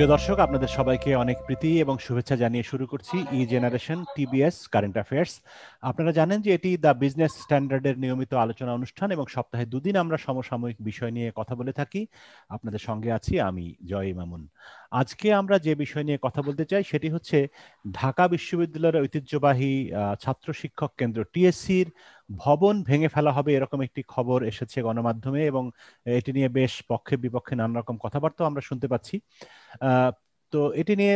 প্রিয় দর্শক, আপনাদের সবাইকে অনেক প্রীতি এবং শুভেচ্ছা জানিয়ে শুরু করছি E generation TBS current affairs আপনারা জানেন যে এটি দ্য বিজনেস স্ট্যান্ডার্ডের নিয়মিত আলোচনা অনুষ্ঠান এবং সপ্তাহে দুদিন আমরা সমসাময়িক বিষয় নিয়ে কথা বলে থাকি। আপনাদের সঙ্গে আছি আমি, জয় মামুন। আজকে আমরা যে বিষয় নিয়ে কথা বলতে চাই সেটি হচ্ছে ঢাকা বিশ্ববিদ্যালয়ের ঐতিহ্যবাহী ছাত্র শিক্ষক কেন্দ্র টিএসসির ভবন ভেঙে ফেলা হবে এরকম একটি খবর এসেছে গণমাধ্যমে এবং এটি নিয়ে বেশ পক্ষে বিপক্ষে নানা রকম কথাবার্তাও আমরা শুনতে পাচ্ছি। তো এটি নিয়ে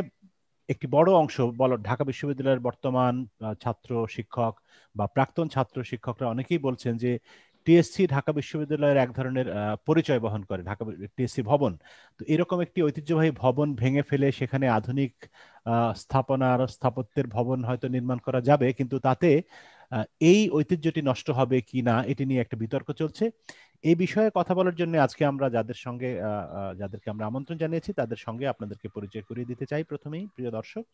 একটি বড় অংশ বল, ঢাকা বিশ্ববিদ্যালয়ের বর্তমান ছাত্র শিক্ষক বা প্রাক্তন ছাত্র শিক্ষকরা অনেকেই বলছেন যে টিএসসি ঢাকা বিশ্ববিদ্যালয়ের এক ধরনের পরিচয় বহন করে, ঢাকা টিএসসি ভবন। তো এরকম একটি ঐতিহ্যবাহী ভবন ভেঙে ফেলে সেখানে আধুনিক স্থাপনার, স্থাপত্যের ভবন হয়তো নির্মাণ করা যাবে, কিন্তু তাতে এই ঐতিহ্যটি নষ্ট হবে কি না, এটি নিয়ে একটা বিতর্ক চলছে। এই বিষয়ে কথা বলার জন্য আজকে আমরা যাদের সঙ্গে যাদেরকে আমরা আমন্ত্রণ জানিয়েছি, তাদের সঙ্গে আপনাদেরকে পরিচয় করিয়ে দিতে চাই প্রথমেই, প্রিয় দর্শক।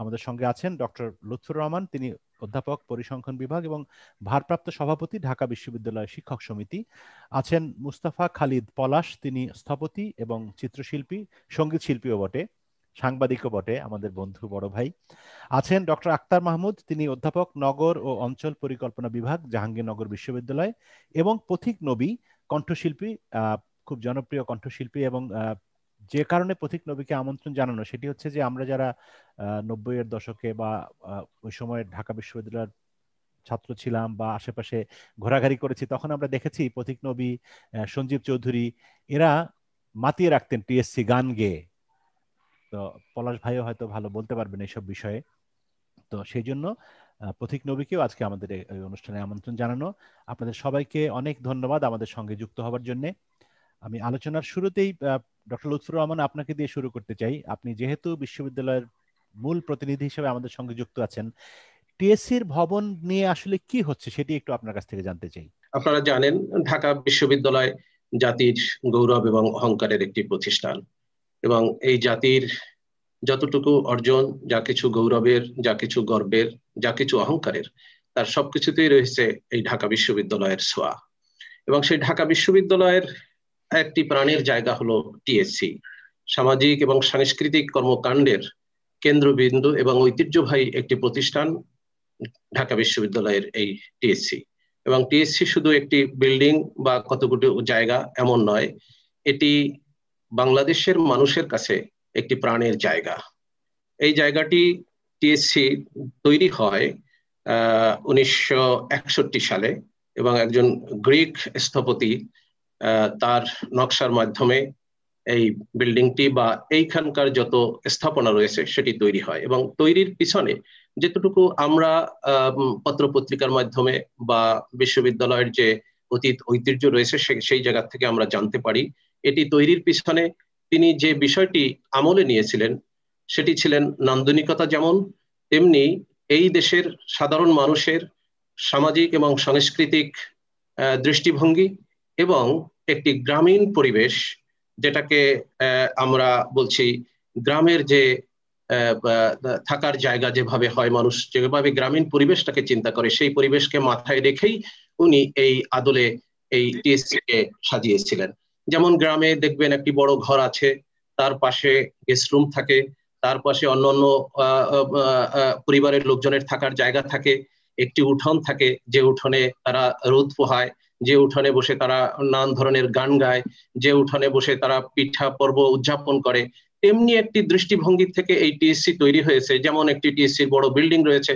আমাদের সঙ্গে আছেন ডক্টর লুৎফুর রহমান, তিনি অধ্যাপক, পরিসংখ্যান বিভাগ এবং ভারপ্রাপ্ত সভাপতি, ঢাকা বিশ্ববিদ্যালয় শিক্ষক সমিতি। আছেন মুস্তাফা খালিদ পলাশ, তিনি স্থপতি এবং চিত্রশিল্পী, সংগীত শিল্পীও বটে। সাংবাদিকও বটে আমাদের বন্ধু বড় ভাই। আছেন ডক্টর আক্তার মাহমুদ, তিনি অধ্যাপক, নগর ও অঞ্চল পরিকল্পনা বিভাগ, জাহাঙ্গীরনগর বিশ্ববিদ্যালয় এবং পথিক নবী, কণ্ঠশিল্পী খুব জনপ্রিয় কণ্ঠশিল্পী এবং যে কারণে পথিক নবীকে আমন্ত্রণ জানানো, সেটি হচ্ছে যে আমরা যারা নব্বই এর দশকে বা ওই সময় ঢাকা বিশ্ববিদ্যালয়ের ছাত্র ছিলাম বা আশেপাশে ঘোরাঘুরি করেছি, তখন আমরা দেখেছি পথিক নবী সঞ্জীব চৌধুরী, এরা মাতিয়ে রাখতেন টিএসসি গান গেয়ে। তো পলাশ ভাইও হয়তো ভালো বলতে পারবেন এইসব বিষয়ে। তো সেই জন্য পথিক নবীকেও আজকে আমাদের এই অনুষ্ঠানে আমন্ত্রণ জানানো। আপনাদের সবাইকে অনেক ধন্যবাদ আমাদের সঙ্গে যুক্ত হবার জন্য। আমি আলোচনার শুরুতেই ডক্টর লুৎফুর রহমান আপনাকে দিয়ে শুরু করতে চাই। আপনি যেহেতু বিশ্ববিদ্যালয়ের মূল প্রতিনিধি হিসেবে আমাদের সঙ্গে যুক্ত আছেন, টিএসসির ভবন নিয়ে আসলে কি হচ্ছে সেটি একটু আপনার কাছ থেকে জানতে চাই। আপনারা জানেন, ঢাকা বিশ্ববিদ্যালয় জাতির গৌরব এবং অহংকারের একটি প্রতিষ্ঠান। এবং এই জাতির যতটুকু অর্জন, যা কিছু গৌরবের, যা কিছু গর্বের, যা কিছু অহংকারের, তার সবকিছুতেই রয়েছে এই ঢাকা বিশ্ববিদ্যালয়ের ছোঁয়া। এবং সেই ঢাকা বিশ্ববিদ্যালয়ের একটি প্রাণের জায়গা হলো টিএসসি। সামাজিক এবং সাংস্কৃতিক কর্মকাণ্ডের কেন্দ্রবিন্দু এবং ঐতিহ্যবাহী একটি প্রতিষ্ঠান ঢাকা বিশ্ববিদ্যালয়ের এই টিএসসি। এবং টিএসসি শুধু একটি বিল্ডিং বা কতগুলো জায়গা এমন নয়, এটি বাংলাদেশের মানুষের কাছে একটি প্রাণের জায়গা। এই জায়গাটি টিএসসি তৈরি হয় উনিশশো একষট্টি সালে এবং একজন গ্রিক স্থপতি তার নকশার মাধ্যমে এই বিল্ডিংটি বা এইখানকার যত স্থাপনা রয়েছে সেটি তৈরি হয় এবং তৈরির পিছনে যেতটুকু আমরা পত্র পত্রিকার মাধ্যমে বা বিশ্ববিদ্যালয়ের যে অতীত ঐতিহ্য রয়েছে সেই জায়গা থেকে আমরা জানতে পারি এটি তৈরির পিছনে তিনি যে বিষয়টি আমলে নিয়েছিলেন, সেটি ছিলেন নান্দনিকতা যেমন, তেমনি এই দেশের সাধারণ মানুষের সামাজিক এবং সাংস্কৃতিক দৃষ্টিভঙ্গি এবং একটি গ্রামীণ পরিবেশ যেটাকে আমরা বলছি গ্রামের যে থাকার জায়গা যেভাবে হয় মানুষ যেভাবে গ্রামীণ পরিবেশটাকে চিন্তা করে, সেই পরিবেশকে মাথায় রেখেই উনি এই আদলে এই টিএসসি কে সাজিয়েছিলেন। যেমন গ্রামে দেখবেন একটি বড় ঘর আছে, তার পাশে গেস্ট রুম থাকে, তার পাশে অন্যান্য পরিবারের লোকজনের থাকার জায়গা থাকে, একটি উঠোন থাকে, যে উঠোনে তারা রোদ পোহায়, যে উঠোনে বসে তারা নানান ধরনের গান গায়, যে উঠোনে বসে তারা পিঠা পর্ব উদযাপন করে। তেমনি একটি দৃষ্টিভঙ্গি থেকে এই টিএসসি তৈরি হয়েছে, যেমন একটি টিএসসির বড় বিল্ডিং রয়েছে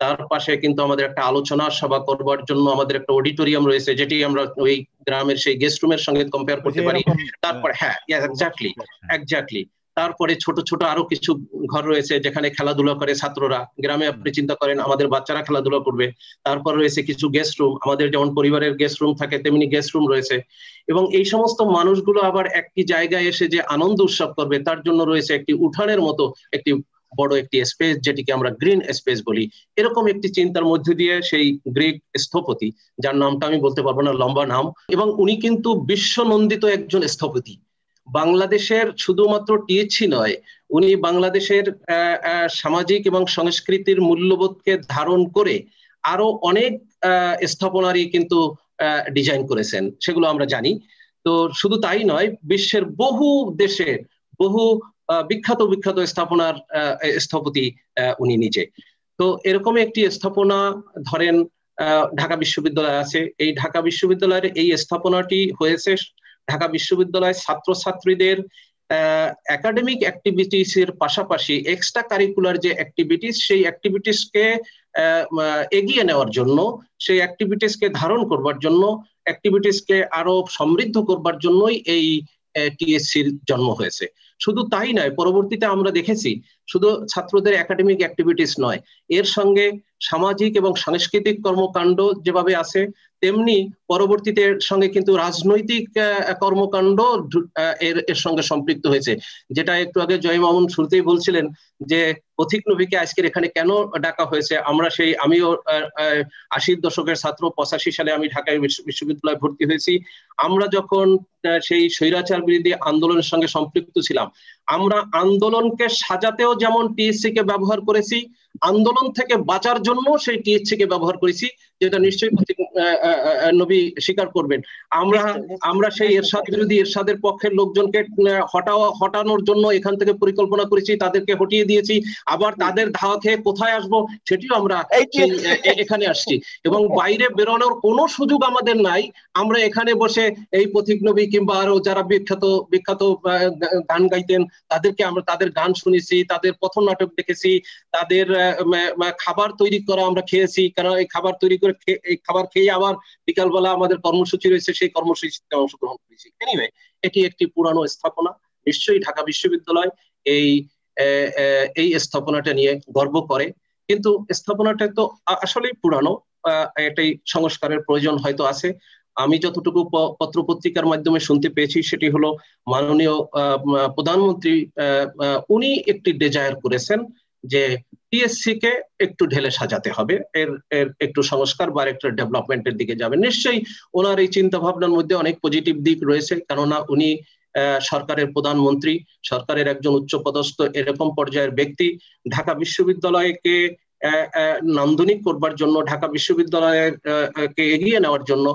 তার পাশে কিন্তু আমাদের একটা আলোচনা সভা করবার জন্য আমাদের একটা অডিটোরিয়াম রয়েছে যেটি আমরা ওই গ্রামের সেই গেস্ট রুমের সঙ্গে কম্পেয়ার করতে পারি। তারপর হ্যাঁ এক্স্যাক্টলি এক্স্যাক্টলি তারপরে ছোট ছোট আরও কিছু ঘর রয়েছে যেখানে খেলাধুলা করে ছাত্ররা। গ্রামে আপনি চিন্তা করেন আমাদের বাচ্চারা খেলাধুলা করবে। তারপর রয়েছে কিছু গেস্ট রুম আমাদের যেমন পরিবারের গেস্ট রুম থাকে তেমনি গেস্ট রুম রয়েছে। এবং এই সমস্ত মানুষগুলো আবার একটি জায়গায় এসে যে আনন্দ উৎসব করবে তার জন্য রয়েছে একটি উঠানের মতো একটি বড় একটি স্পেস যেটিকে আমরা গ্রিন স্পেস বলি। এরকম একটি চিন্তার মধ্যে দিয়ে সেই গ্রিক স্থপতি, যার নামটা আমি বলতে পারব না, লম্বা নাম, এবং উনি কিন্তু বিশ্বনন্দিত একজন স্থপতি। বাংলাদেশের শুধুমাত্র টিএসসি নয়, উনি বাংলাদেশের সামাজিক এবং সংস্কৃতির মূল্যবোধকে ধারণ করে আরও অনেক স্থাপনারই কিন্তু ডিজাইন করেছেন, সেগুলো আমরা জানি। তো শুধু তাই নয়, বিশ্বের বহু দেশে, বহু বিখ্যাত বিখ্যাত স্থাপনার স্থপতি উনি নিজে। তো এরকম একটি স্থাপনা ধরেন ঢাকা বিশ্ববিদ্যালয় আছে। এই ঢাকা বিশ্ববিদ্যালয়ের এই স্থাপনাটি হয়েছে ঢাকা বিশ্ববিদ্যালয় ছাত্রছাত্রীদের একাডেমিক অ্যাক্টিভিটিস এর পাশাপাশি এক্সট্রা কারিকুলার যে অ্যাক্টিভিটিস সেই অ্যাক্টিভিটিস কে এগিয়ে নেওয়ার জন্য, সেই অ্যাক্টিভিটিস কে ধারণ করবার জন্য অ্যাক্টিভিটিস কে আরও সমৃদ্ধ করবার জন্যই এই টিএসসির জন্ম হয়েছে। শুধু তাই নয় পরবর্তীতে আমরা দেখেছি শুধু ছাত্রদের একাডেমিক অ্যাক্টিভিটিস নয়, এর সঙ্গে সামাজিক এবং সাংস্কৃতিক কর্মকাণ্ড যেভাবে আছে, তেমনি পরবর্তীতে সঙ্গে কিন্তু রাজনৈতিক কর্মকাণ্ড এর এর সঙ্গে সম্পৃক্ত হয়েছে। যেটা একটু আগে জয় মামুন শুরুতেই বলছিলেন যে পথিক নবীকে আজকের এখানে কেন ডাকা হয়েছে? আমরা সেই, আমিও আশির দশকের ছাত্র, পঁচাশি সালে আমি ঢাকায় বিশ্ববিদ্যালয়ে ভর্তি হয়েছি। আমরা যখন সেই স্বৈরাচার বিরোধী আন্দোলনের সঙ্গে সম্পৃক্ত ছিলাম আমরা আন্দোলনকে সাজাতেও যেমন টিএসসি কে ব্যবহার করেছি আন্দোলন থেকে বাঁচার জন্য সেই টিএসসি কে ব্যবহার করেছি যেটা নিশ্চয়ই নবী স্বীকার করবেন। আমরা আমরা সেই এরশাদ বিরোধী এরশাদের পক্ষের লোকজনকে হটাও হটানোর জন্য এখান থেকে পরিকল্পনা করেছি তাদেরকে হটিয়ে দিয়েছি আবার তাদের ধাওয়া খেয়ে কোথায় আসব সেটিও আমরা এখানে আসছি। এবং বাইরে বেরোনোর কোনো সুযোগ আমাদের নাই আমরা এখানে বসে এই পথিক নবী কিংবা আরও যারা বিখ্যাত বিখ্যাত গান গাইতেন তাদেরকে আমরা তাদের গান শুনেছি তাদের পথন নাটক দেখেছি তাদের খাবার তৈরি করা আমরা খেয়েছি। কারণ এই খাবার তৈরি করে এই খাবার খেয়ে আবার বিকালবেলা আমাদের কর্মসূচি রয়েছে, সেই কর্মসূচিতে অংশগ্রহণ করেছি। এনিওয়ে এটি একটি পুরানো স্থাপনা। নিশ্চয়ই ঢাকা বিশ্ববিদ্যালয় এই এই স্থাপনাটা নিয়ে গর্ব করে। কিন্তু স্থাপনাটা তো আসলেই পুরানো। এটাই সংস্কারের প্রয়োজন হয়তো আছে। আমি যতটুকু পত্র পত্রিকার মাধ্যমে শুনতে পেয়েছি, সেটি হলো মাননীয় প্রধানমন্ত্রী উনি একটি ডিজায়ার করেছেন যে টিএসসি কে একটু ঢেলে সাজাতে হবে, এর এর একটু সংস্কার বা একটু ডেভেলপমেন্টের দিকে যাবে। নিশ্চয়ই ওনার এই চিন্তা ভাবনার মধ্যে অনেক পজিটিভ দিক রয়েছে, কেননা উনি সরকারের প্রধানমন্ত্রী, সরকারের একজন উচ্চপদস্থ এরকম পর্যায়ের ব্যক্তি। ঢাকা বিশ্ববিদ্যালয়কে নান্দনিক করবার জন্য, ঢাকা বিশ্ববিদ্যালয়ের কে এগিয়ে নেওয়ার জন্য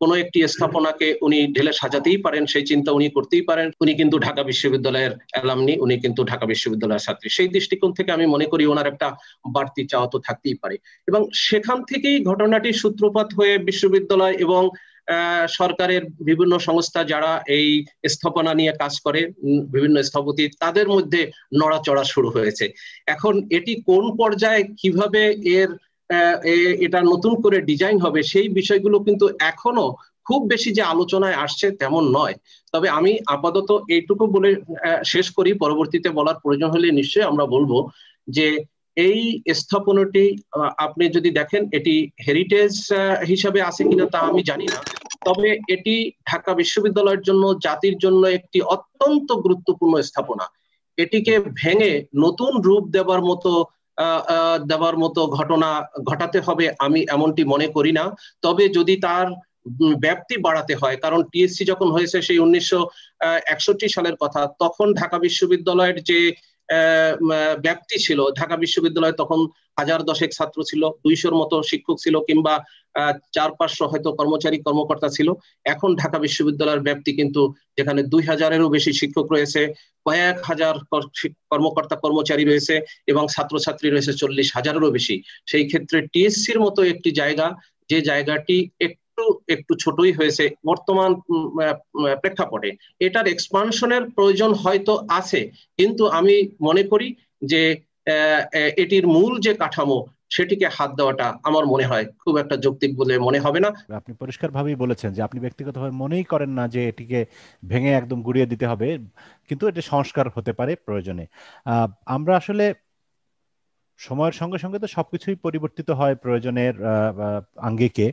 কোনো একটি স্থাপনাকে উনি ঢেলে সাজাতেই পারেন, সেই চিন্তা উনি করতেই পারেন। উনি কিন্তু ঢাকা বিশ্ববিদ্যালয়ের অ্যালামনি উনি কিন্তু ঢাকা বিশ্ববিদ্যালয়ের ছাত্রী। সেই দৃষ্টিকোণ থেকে আমি মনে করি ওনার একটা বাড়তি চাওয়া তো থাকতেই পারে। এবং সেখান থেকেই ঘটনাটি সূত্রপাত হয়ে বিশ্ববিদ্যালয় এবং সরকারের বিভিন্ন সংস্থা যারা এই স্থাপনা নিয়ে কাজ করে বিভিন্ন স্থপতি, তাদের মধ্যে নড়াচড়া শুরু হয়েছে। এখন এটি কোন পর্যায়ে কীভাবে এর এটা নতুন করে ডিজাইন হবে, সেই বিষয়গুলো কিন্তু এখনও খুব বেশি যে আলোচনায় আসছে তেমন নয়। তবে আমি আপাতত এইটুকু বলে শেষ করি, পরবর্তীতে বলার প্রয়োজন হলে নিশ্চয়ই আমরা বলব যে এই স্থাপনাটি আপনি যদি দেখেন, এটি হেরিটেজ হিসাবে আছে কিনা তা আমি জানি না। তবে এটি ঢাকা বিশ্ববিদ্যালয়ের জন্য জাতির জন্য একটি অত্যন্ত গুরুত্বপূর্ণ স্থাপনা। এটিকে ভেঙে নতুন রূপ দেবার মতো দেওয়ার মতো ঘটনা ঘটাতে হবে আমি এমনটি মনে করি না। তবে যদি তার ব্যাপ্তি বাড়াতে হয়, কারণ টিএসসি যখন হয়েছে সেই উনিশশো সালের কথা, তখন ঢাকা বিশ্ববিদ্যালয়ের যে ব্যাপ্তি ছিল। ঢাকা বিশ্ববিদ্যালয় তখন হাজার দশেক ছাত্র ছিল, দুইশোর মতো শিক্ষক ছিল কিংবা চার পাঁচশো হয়তো কর্মচারী, কর্মকর্তা ছিল। এখন ঢাকা বিশ্ববিদ্যালয়ের ব্যাপ্তি কিন্তু যেখানে দুই হাজারেরও বেশি শিক্ষক রয়েছে, কয়েক হাজার কর্মকর্তা, কর্মচারী রয়েছে এবং ছাত্রছাত্রী রয়েছে চল্লিশ হাজারেরও বেশি। সেই ক্ষেত্রে টিএসসির মতো একটি জায়গা, যে জায়গাটি একটু একটু ছোটই হয়েছে বর্তমান প্রেক্ষাপটে। এটার এক্সপানশনের প্রয়োজন হয়তো আছে, কিন্তু আমি মনে করি যে এটির মূল যে কাঠামো, সেটিকে হাত দেওয়াটা আমার মনে হয় খুব একটা যৌক্তিক বলে মনে হবে না। আপনি পরিষ্কার ভাবেই বলেছেন যে, আপনি ব্যক্তিগতভাবে মনেই করেন না যে, এটিকে ভেঙে একদম গুড়িয়ে দিতে হবে, কিন্তু এটি সংস্কার হতে পারে প্রয়োজনে। আমরা আসলে সময়ের সঙ্গে সঙ্গে তো সবকিছুই পরিবর্তিত হয় প্রয়োজনের আঙ্গিকে।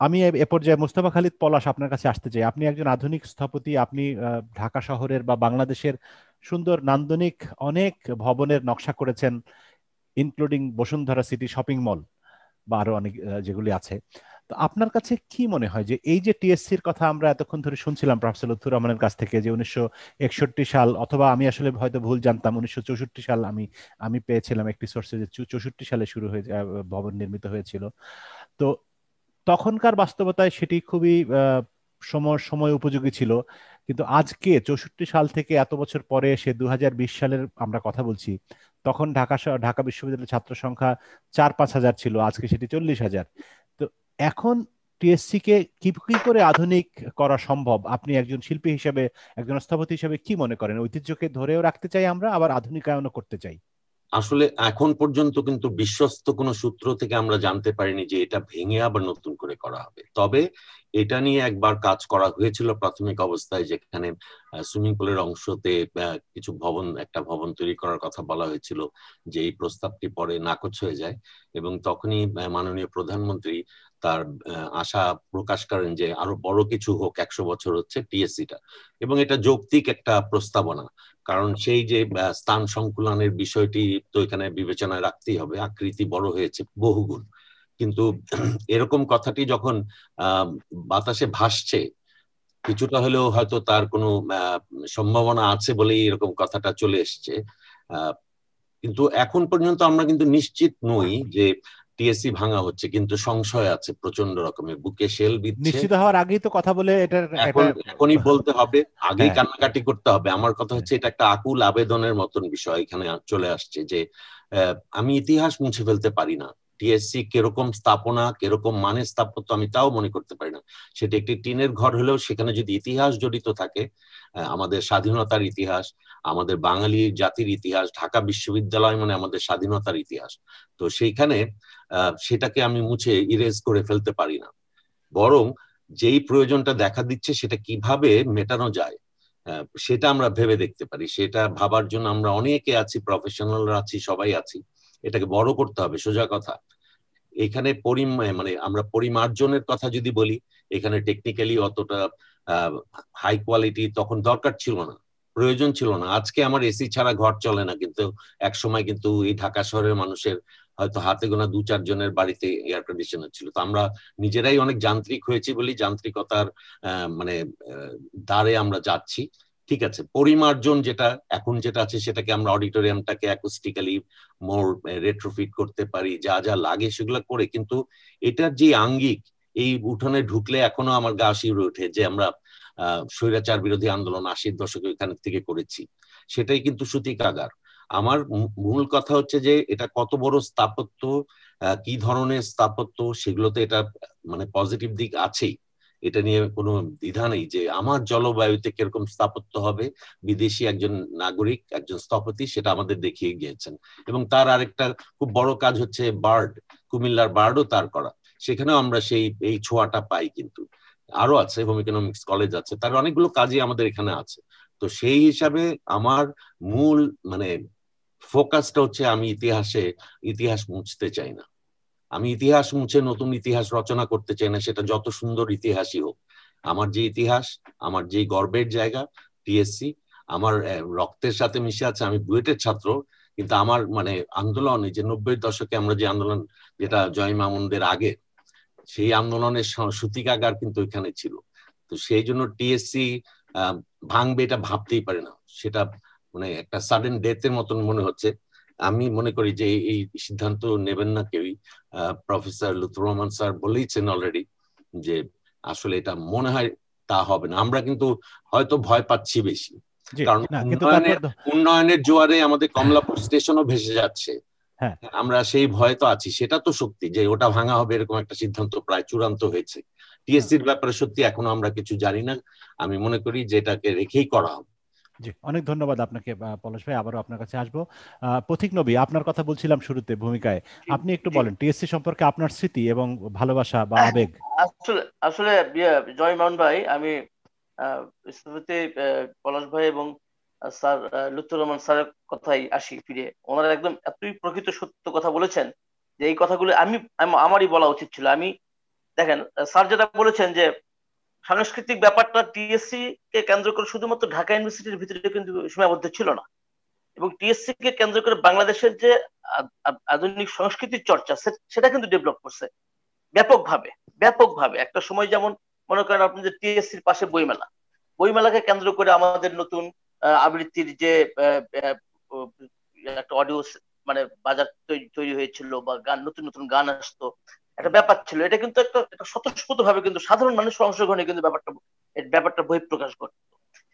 আমি এ পর্যায়ে মুস্তফা খালিদ পলাশ আপনার কাছে আসতে চাই। আপনি একজন আধুনিক স্থপতি, আপনি ঢাকা শহরের বা বাংলাদেশের সুন্দর নান্দনিক অনেক ভবনের নকশা করেছেন including Bashundhara city shopping mall বা আরও অনেক যেগুলি আছে। তো আপনার কাছে কি মনে হয় যে এই যে টিএসসির কথা আমরা এতক্ষণ ধরে শুনছিলাম প্রফেসর লুৎফুর রহমানের কাছ থেকে যে উনিশশো একষট্টি সাল অথবা আমি আসলে হয়তো ভুল জানতাম, উনিশশো চৌষট্টি সাল আমি আমি পেয়েছিলাম একটি সোর্সে যে চৌষট্টি সালে শুরু হয়ে ভবন নির্মিত হয়েছিল। তো তখনকার বাস্তবতায় সেটি খুবই সময় সময় উপযোগী ছিল। কিন্তু আজকে, চৌষট্টি সাল থেকে এত বছর পরে এসে দু হাজার বিশ সালের আমরা কথা বলছি, তখন ঢাকা ঢাকা বিশ্ববিদ্যালয়ের ছাত্র সংখ্যা চার পাঁচ হাজার ছিল, আজকে সেটি চল্লিশ হাজার। তো এখন টিএসসি কে কি কি করে আধুনিক করা সম্ভব? আপনি একজন শিল্পী হিসেবে, একজন স্থপতি হিসেবে কি মনে করেন? ঐতিহ্যকে ধরেও রাখতে চাই আমরা, আবার আধুনিকায়নও করতে চাই? আসলে এখন পর্যন্ত কিন্তু বিশ্বস্ত কোনো সূত্র থেকে আমরা জানতে পারিনি যে এটা ভেঙে আবার নতুন করে করা হবে। তবে এটা নিয়ে একবার কাজ করা হয়েছিল প্রাথমিক অবস্থায় যেখানে সুইমিং পুলের অংশতে কিছু ভবন, একটা ভবন তৈরি করার কথা বলা হয়েছিল যে এই প্রস্তাবটি পরে নাকচ হয়ে যায় এবং তখনই মাননীয় প্রধানমন্ত্রী তার আশা প্রকাশ করেন যে আরও বড় কিছু হোক, একশো বছর হচ্ছে টিএসসিটা। এবং এটা যৌক্তিক একটা প্রস্তাবনা। কারণ সেই যে স্থান সংকুলনের বিষয়টি তো এখানে বিবেচনায় রাখতেই হবে। আকৃতি বড় হয়েছে, বহুগুণ। কিন্তু এরকম কথাটি যখন বাতাসে ভাসছে, কিছুটা হলেও হয়তো তার কোনো সম্ভাবনা আছে বলেই এরকম কথাটা চলে এসছে। কিন্তু এখন পর্যন্ত আমরা কিন্তু নিশ্চিত নই যে টিএসসি ভাঙা হচ্ছে কিন্তু সংশয় আছে প্রচণ্ড রকমের। বুকে শেল বিচ্ছে নিশ্চিত হওয়ার আগেই তো কথা বলে এটার এখন এখনই বলতে হবে আগেই হ্যাঁ। কান্নাকাটি করতে হবে। আমার কথা হচ্ছে এটা একটা আকুল আবেদনের মতন বিষয় এখানে চলে আসছে যে আমি ইতিহাস মুছে ফেলতে পারি না। টিএসসি কীরকম স্থাপনা কীরকম মানের স্থাপত্য আমি তাও মনে করতে পারি না। সেটা একটি টিনের ঘর হলেও সেখানে যদি ইতিহাস জড়িত থাকে আমাদের স্বাধীনতার ইতিহাস আমাদের বাঙালি জাতির ইতিহাস, ঢাকা বিশ্ববিদ্যালয় মানে আমাদের স্বাধীনতার ইতিহাস। তো সেইখানে সেটাকে আমি মুছে ইরেজ করে ফেলতে পারি না। বরং যেই প্রয়োজনটা দেখা দিচ্ছে সেটা কীভাবে মেটানো যায় সেটা আমরা ভেবে দেখতে পারি। সেটা ভাবার জন্য আমরা অনেকে আছি প্রফেশনালরা আছি, সবাই আছি। এটাকে বড় করতে হবে, সোজা কথা। এখানে মানে আমরা পরিমার্জনের কথা যদি বলি, এখানে টেকনিক্যালি অতটা হাই কোয়ালিটি তখন দরকার ছিল না। প্রয়োজন ছিল না। আজকে আমার এসি ছাড়া ঘর চলে না, কিন্তু এক সময় কিন্তু এই ঢাকা শহরের মানুষের হয়তো হাতে গোনা দু চারজনের বাড়িতে এয়ার কন্ডিশনার ছিল। তো আমরা নিজেরাই অনেক যান্ত্রিক হয়েছি বলি, যান্ত্রিকতার মানে দ্বারে আমরা যাচ্ছি। ঠিক আছে, পরিমার্জন যেটা, এখন যেটা আছে সেটাকে আমরা অডিটোরিয়ামটাকে অ্যাকুস্টিক্যালি মোর রেট্রোফিট করতে পারি, যা যা লাগে সেগুলো করে। কিন্তু এটার যে আঙ্গিক, এই উঠোনে ঢুকলে এখনও আমার গা শিউরে ওঠে যে আমরা স্বৈরাচার বিরোধী আন্দোলন আশির দশকে ওইখান থেকে করেছি। সেটাই কিন্তু সুতিকাগার আমার মূল কথা হচ্ছে যে, এটা কত বড় স্থাপত্য কি ধরনের স্থাপত্য, সেগুলোতে এটা মানে পজিটিভ দিক আছেই। এটা নিয়ে কোনো দ্বিধা নেই যে, আমার জলবায়ুতে কীরকম স্থাপত্য হবে, বিদেশি একজন নাগরিক, একজন স্থপতি সেটা আমাদের দেখিয়ে গিয়েছেন। এবং তার আরেকটা খুব বড় কাজ হচ্ছে বার্ড, কুমিল্লার বার্ডও তার করা। সেখানেও আমরা সেই, এই ছোঁয়াটা পাই কিন্তু। আরও আছে হোম ইকোনমিক্স কলেজ আছে, তার অনেকগুলো কাজই আমাদের এখানে আছে। তো সেই হিসাবে আমার মূল মানে ফোকাসটা হচ্ছে আমি ইতিহাসে ইতিহাস মুছতে চাই না। আমি ইতিহাস মুছে নতুন ইতিহাস রচনা করতে চাই না, সেটা যত সুন্দর ইতিহাসই হোক। আমার যে ইতিহাস, আমার যে গর্বের জায়গা টিএসসি আমার রক্তের সাথে মিশে আছে, আমি বুয়েটের ছাত্র, কিন্তু আমার মানে আন্দোলনে যে নব্বই দশকে আমরা যে আন্দোলন, যেটা জয় মামুনদের আগে সেই আন্দোলনের সূতিকাগার কিন্তু ওইখানে ছিল। তো সেই জন্য টিএসসি ভাঙবে এটা ভাবতেই পারে না। সেটা মানে একটা সাডেন ডেথের মতন মনে হচ্ছে। আমি মনে করি যে এই সিদ্ধান্ত নেবেন না কেউই। প্রফেসর লুতুর রহমান স্যার বলেইছেন অলরেডি যে আসলে এটা মনে হয় তা হবে না। আমরা কিন্তু হয়তো ভয় পাচ্ছি বেশি। কারণ উন্নয়নের উন্নয়নের জোয়ারে আমাদের কমলাপুর স্টেশনও ভেসে যাচ্ছে। আমরা সেই ভয় তো আছি সেটা তো সত্যি যে ওটা ভাঙা হবে এরকম একটা সিদ্ধান্ত প্রায় চূড়ান্ত হয়েছে। টিএসসির ব্যাপারে সত্যি এখনও আমরা কিছু জানি না আমি মনে করি যে এটাকে রেখেই করা হবে। জি অনেক ধন্যবাদ আপনাকে পলাশ ভাই আবারও আপনার কাছে আসব। পথিক নবী আপনার কথা বলছিলাম শুরুতে ভূমিকায় আপনি একটু বলেন টিএসসি সম্পর্কে আপনার স্মৃতি এবং ভালোবাসা বা আবেগ। আসলে আসলে জয় মাউন ভাই আমি পলাশ ভাই এবং স্যার লুৎফুর রহমান স্যারের কথাই আসি ফিরে। ওনারা একদম এতই প্রকৃত সত্য কথা বলেছেন যে এই কথাগুলো আমি আমারই বলা উচিত ছিল। আমি, দেখেন স্যার যেটা বলেছেন যে সাংস্কৃতিক ব্যাপারটা টিএসসি কে কেন্দ্র করে শুধুমাত্র ঢাকা ইউনিভার্সিটির ভিতরে কিন্তু সীমাবদ্ধ ছিল না। এবং টিএসসি কে কেন্দ্র করে বাংলাদেশের যে আধুনিক সংস্কৃতির চর্চা সেটা কিন্তু ডেভেলপ করছে। ব্যাপকভাবে ব্যাপকভাবে। একটা সময় যেমন মনে করেন আপনাদের টিএসসির পাশে বইমেলা। বইমেলাকে কেন্দ্র করে আমাদের নতুন আবৃত্তির যে একটা অডিও মানে বাজার তৈরি হয়েছিল বা গান, নতুন নতুন গান আসতো, একটা ব্যাপার ছিল। এটা কিন্তু একটা একটা স্বতঃস্ফূর্ত ভাবে কিন্তু সাধারণ মানুষের অংশগ্রহণে কিন্তু ব্যাপারটা ব্যাপারটা বহিঃপ্রকাশ ঘটত।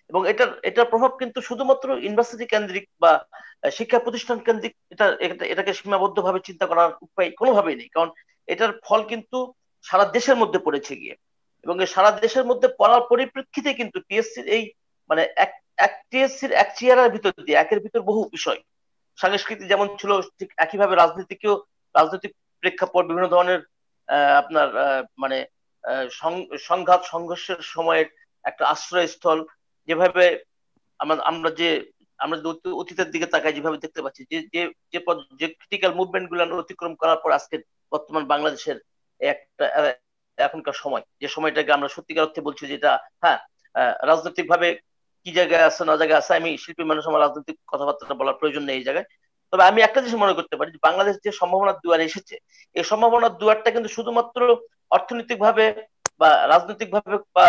এবং এটার এটার প্রভাব কিন্তু শুধুমাত্র ইউনিভার্সিটি কেন্দ্রিক বা শিক্ষা প্রতিষ্ঠান কেন্দ্রিক এটা এটাকে সীমাবদ্ধ ভাবে চিন্তা করার উপায় কোনোভাবেই নেই। কারণ এটার ফল কিন্তু সারা দেশের মধ্যে পড়েছে গিয়ে। এবং সারা দেশের মধ্যে পড়ার পরিপ্রেক্ষিতে কিন্তু টিএসসির এই মানে এক এক এক চেয়ারের ভিতর দিয়ে, একের ভিতর বহু বিষয়। সংস্কৃতি যেমন ছিল, ঠিক একইভাবে রাজনীতিকেও, রাজনৈতিক প্রেক্ষাপট বিভিন্ন ধরনের আপনার মানে সংঘাত, সংঘর্ষের সময়ের একটা আশ্রয়স্থল। যেভাবে আমরা যে, আমরা অতীতের দিকে তাকাই, যেভাবে দেখতে পাচ্ছি, যে যে যে ক্রিটিক্যাল মুভমেন্টগুলো অতিক্রম করার পর আজকে বর্তমান বাংলাদেশের একটা, এখনকার সময়, যে সময়টাকে আমরা সত্যিকার অর্থে বলছি যেটা হ্যাঁ রাজনৈতিক ভাবে কি জায়গায় আছে, না জায়গায় আছে, আমি শিল্পী মানুষ, আমার রাজনৈতিক কথাবার্তা বলার প্রয়োজন নেই এই জায়গায়। তবে আমি একটা জিনিস মনে করতে পারি বাংলাদেশ যে সম্ভাবনার দুয়ারে এসেছে, এই সম্ভাবনার দুয়ারটা কিন্তু শুধুমাত্র অর্থনৈতিক ভাবে বা রাজনৈতিক ভাবে বা